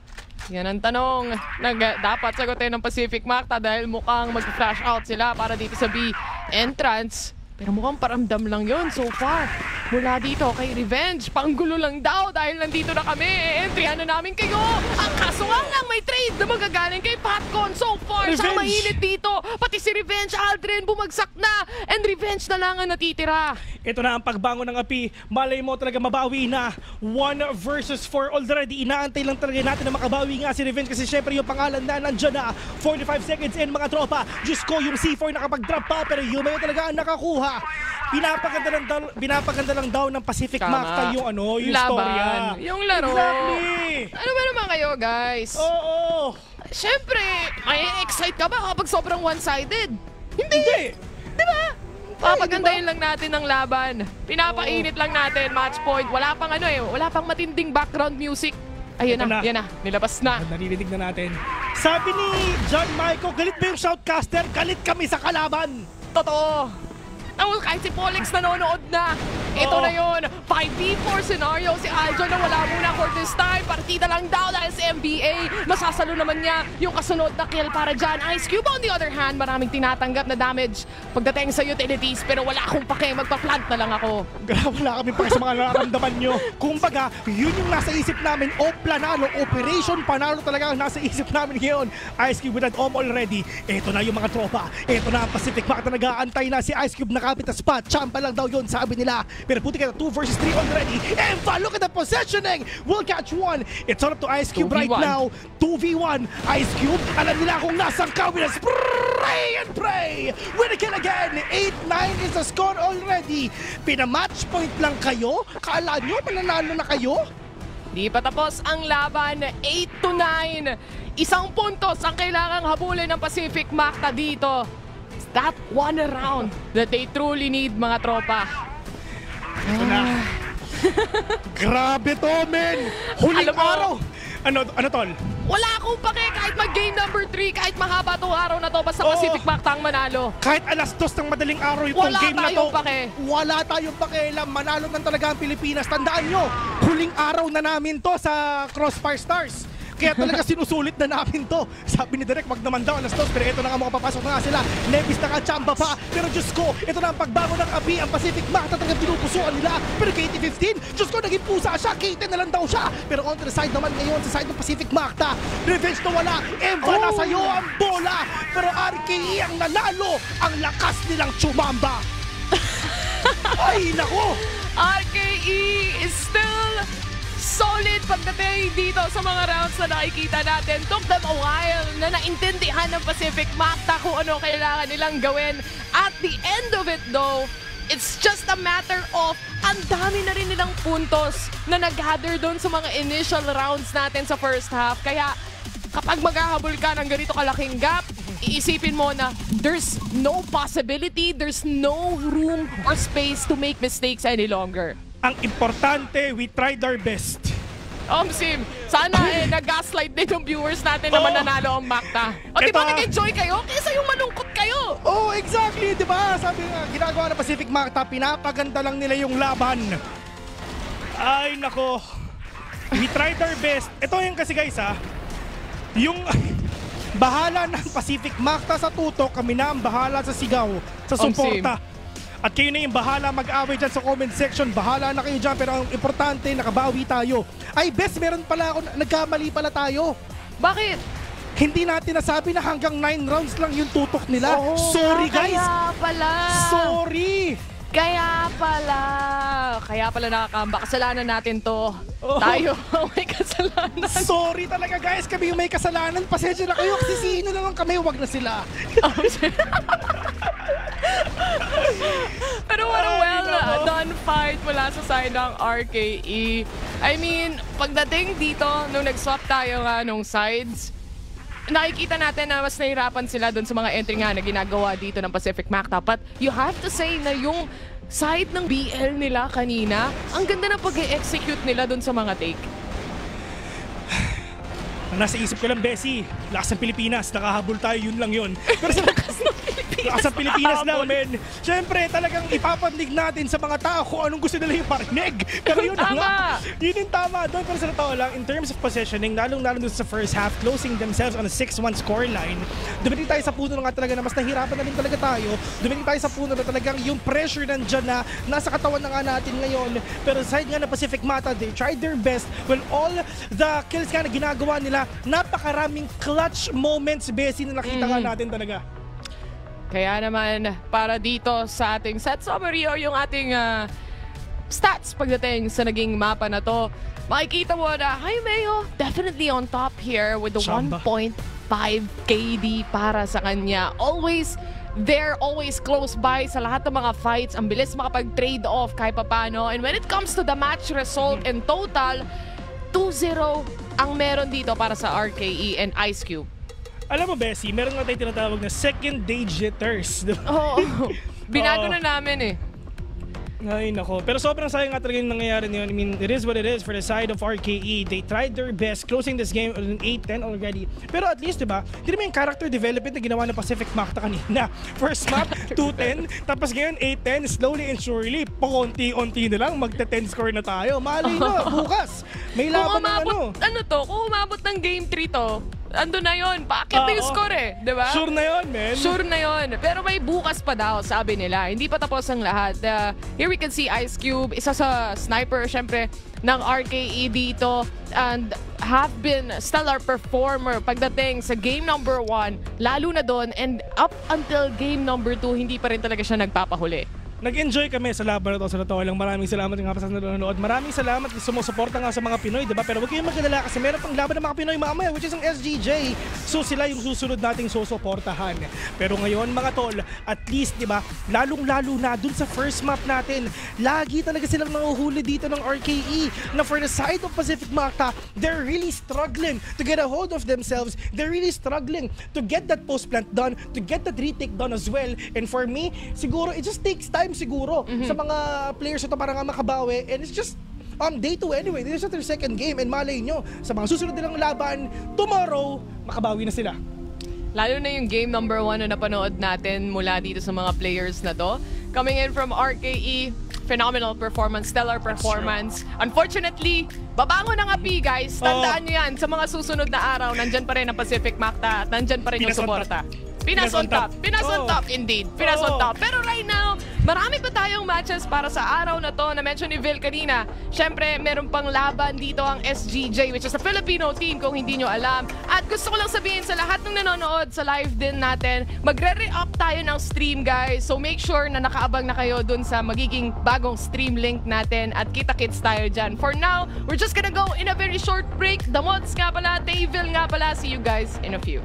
Yan ang tanong na dapat sagutin ng Pacific Macta dahil mukhang mag-flash out sila para dito sa B entrance. Pero mukhang paramdam lang yon so far. Mula dito kay Revenge, panggulo lang daw dahil nandito na kami. E-entryhan na namin kayo. Ang kaso nga lang may trade na magagaling kay Patcon so far. Siya Revenge. mainit dito. Pati si Revenge, Aldrin, bumagsak na. And Revenge na lang ang natitira. Ito na ang pagbangon ng api. Malay mo talaga mabawi na. 1 versus 4 already. Inaantay lang talaga natin na makabawi nga si Revenge kasi syempre yung pangalan na nandyan na. 45 seconds in mga tropa. Diyos ko yung C4 nakapag-drop pa pero Yumayo talaga ang nakakuha. Pinapaganda lang daw, pinapaganda lang daw ng Pacific Tama. Macta yung ano, yung Laban. storya. Yung laro. Exactly. Ano ba naman kayo, guys? Oo. Siyempre, may excite ka ba kapag sobrang one-sided? Hindi. Di ba? Papagandahin lang natin ang laban. Pinapainit lang natin, match point. Wala pang ano eh, wala pang matinding background music. Ayun na, na. yan na, nilabas na. Naririnig na natin. Sabi ni John Michael, galit ba yung shoutcaster? Galit kami sa kalaban. Totoo. Tapos kahit si Polex nanonood na. Ito na yun. 5v4 scenario. Si Aljon na wala muna for this time. Partida lang daw dahil sa NBA. Masasalo naman niya yung kasunod na kill para dyan. Ice Cube on the other hand, maraming tinatanggap na damage pagdating sa utilities. Pero wala akong pake. Magpa-plant na lang ako. Wala kami pa sa mga nararamdaman nyo. Kumbaga, yun yung nasa isip namin. O planalo, operation panalo talaga ang nasa isip namin ngayon. Ice Cube with an om already. Ito na yung mga tropa. Ito na ang Pacific Pact na nag-aantay na si Ice Cube nakapit na spot. Champa lang daw yun, sabi nila. Pero puti ka na 2 versus 3 already. Emva, look at the positioning. We'll catch one. It's all up to Ice Cube right 2v1. now. 2v1. Ice Cube, alam nila kung nasang kawin na spray and pray. Win again again. 8-9 is the score already. Pina-match point lang kayo? Kala nyo mananalo na kayo? Di pa tapos ang laban, 8 to 9. Isang puntos ang kailangang habulin ng Pacific Macta dito. That one round that they truly need mga tropa. Ito na. Grabe to, men! Huling Alam mo- araw! Ano, ano tol? Wala akong pake kahit mag-game number 3, kahit mahaba tong araw na to, basta Oo. Pacific Macta ang manalo. Kahit alas dos ng madaling araw itong Wala game na to, tayong pake. wala tayong pakialam. Manalo ng talaga ang Pilipinas. Tandaan nyo, huling araw na namin to sa Crossfire Stars. Kaya talaga sinusulit na namin to. Sabi ni Direk, wag naman daw alas dos, pero ito na nga makapapasok na nga sila. Nevis nakachamba pa. Pero Diyos ko, ito na ang pagbago ng api. Ang Pacific Macta talaga pinupusuan nila. Pero KT-15, Diyos ko, naging pusa siya. KT na lang daw siya. Pero on the side naman ngayon, sa side ng Pacific Macta, revenge na wala. Emva Oh. nasa iyo ang bola. Pero RKE ang nanalo. Ang lakas nilang chumamba. Ay, nako! RKE is still solid pagdating dito sa mga rounds na nakikita natin. Took them a while na naintindihan ng Pacific Macta kung ano kailangan nilang gawin. At the end of it though, it's just a matter of ang dami na rin nilang puntos na nag-gather doon sa mga initial rounds natin sa first half. Kaya kapag maghahabol ka ng ganito kalaking gap, iisipin mo na there's no possibility, there's no room or space to make mistakes any longer. Ang importante, we tried our best. Um, Sim, sana eh, nag-gaslight din yung viewers natin na Oo. mananalo ang Macta. O di ba nag-enjoy kayo? Kaysa yung malungkot kayo. Oh, exactly, di ba? Sabi nga, ginagawa ng Pacific Macta, pinapaganda lang nila yung laban. Ay, nako. We tried our best. Ito yung kasi guys ha, yung bahala ng Pacific Macta sa tutok, kami na ang bahala sa sigaw, sa Ang suporta. At kayo na yung bahala mag-away dyan sa comment section. Bahala na kayo dyan. Pero ang importante, nakabawi tayo. Ay, best, meron pala ako, nagkamali pala tayo. Bakit? Hindi natin nasabi na hanggang 9 rounds lang yung tutok nila. Oo Sorry nga, guys! Kaya pala. Sorry! Kaya pala. Kaya pala nakakamba. Kasalanan natin to. Oo. Tayo may kasalanan. Sorry talaga guys, kami yung may kasalanan. Pasensya na kayo kasi sino naman kami, wag na sila. Pero what a well uh, done fight mula sa side ng RKE. I mean, pagdating dito, nung nag-swap tayo nga nung sides, nakikita natin na mas nahirapan sila doon sa mga entry nga na ginagawa dito ng Pacific Macta. But you have to say na yung side ng BL nila kanina, ang ganda ng pag-execute nila doon sa mga take. Ang nasa isip ko lang, Bessie, lakas ng Pilipinas, nakahabol tayo, yun lang yun. Pero sa lakas ng Pilipinas, ng Pilipinas lang, men. Siyempre, talagang ipapandig natin sa mga tao kung anong gusto nila yung parinig. Pero yun Tama. nga. Yun yung tama doon. Pero sa totoo lang, in terms of positioning, lalong-lalo doon sa first half, closing themselves on a 6-1 scoreline, dumating tayo sa puno na nga talaga na mas nahirapan na rin talaga tayo. Dumating tayo sa puno na talagang yung pressure nandyan na nasa katawan na nga natin ngayon. Pero sa side nga ng Pacific Mata, they tried their best. When all the kills nga na ginagawa nila, napakaraming clutch moments, Bessie, na nakita nga natin talaga. Kaya naman, para dito sa ating set summary o yung ating ah, stats pagdating sa naging mapa na to, makikita mo na Jaimeo definitely on top here with the Chamba. 1.5 KD para sa kanya. Always there, always close by sa lahat ng mga fights. Ang bilis makapag-trade off kahit papano. And when it comes to the match result in total, 2-0 ang meron dito para sa RKE and Ice Cube. Alam mo, Bessie, meron nga tayong tinatawag na second day jitters. di ba? Oo. Binago Oo. na namin eh. Ay, nako. Pero sobrang sayang nga talaga yung nangyayari niyon. I mean, it is what it is for the side of RKE. They tried their best closing this game on 8-10 already. Pero at least, di ba, hindi naman yung character development na ginawa ng Pacific Makta kanina. First map, 2-10. tapos ngayon, 8-10. Slowly and surely, pakonti-unti na lang, magta-10 score na tayo. Mali na, bukas. May Kung laban ng ano. umabot, ano to, kung umabot ng game 3 to, ando na yon Bakit na yung Oo. score eh, di ba? Sure na yun, man. Sure na yon. Pero may bukas pa daw, sabi nila. Hindi pa tapos ang lahat. Uh, here we can see Ice Cube, isa sa sniper, syempre, ng RKE dito. And have been stellar performer pagdating sa game number 1, lalo na doon. And up until game number 2, hindi pa rin talaga siya nagpapahuli. Nag-enjoy kami sa laban na to sa totoo lang. Maraming salamat nga pa sa nanonood. Maraming salamat sa sumusuporta nga sa mga Pinoy, di ba? Pero huwag kayong magalala kasi meron pang laban ng mga Pinoy mamaya, which is ang SGJ. So sila yung susunod nating susuportahan. Pero ngayon, mga tol, at least, di ba, lalong-lalo na dun sa first map natin, lagi talaga silang nanguhuli dito ng RKE na for the side of Pacific Makta, they're really struggling to get a hold of themselves. They're really struggling to get that post plant done, to get that retake done as well. And for me, siguro, it just takes time siguro sa mga players ito para nga makabawi. And it's just um, day two anyway. This is their second game. And malay nyo, sa mga susunod nilang laban, tomorrow, makabawi na sila. Lalo na yung game number one na napanood natin mula dito sa mga players na to. Coming in from RKE, phenomenal performance, stellar performance. Unfortunately, babangon ang api guys. Tandaan nyo yan, sa mga susunod na araw, nandyan pa rin ang Pacific Macta at nandyan pa rin yung suporta. Pinas Pinas on on top. top. Pinas on Oo. top, indeed. Pinas on Oo. top. Pero right now, marami pa tayong matches para sa araw na to na mention ni Vil kanina. Siyempre, meron pang laban dito ang SGJ which is a Filipino team kung hindi nyo alam. At gusto ko lang sabihin sa lahat ng nanonood sa live din natin, magre-re-up tayo ng stream guys. So make sure na nakaabang na kayo dun sa magiging bagong stream link natin at kita-kits tayo dyan. For now, we're just gonna go in a very short break. The mods nga pala, Tayville nga pala. See you guys in a few.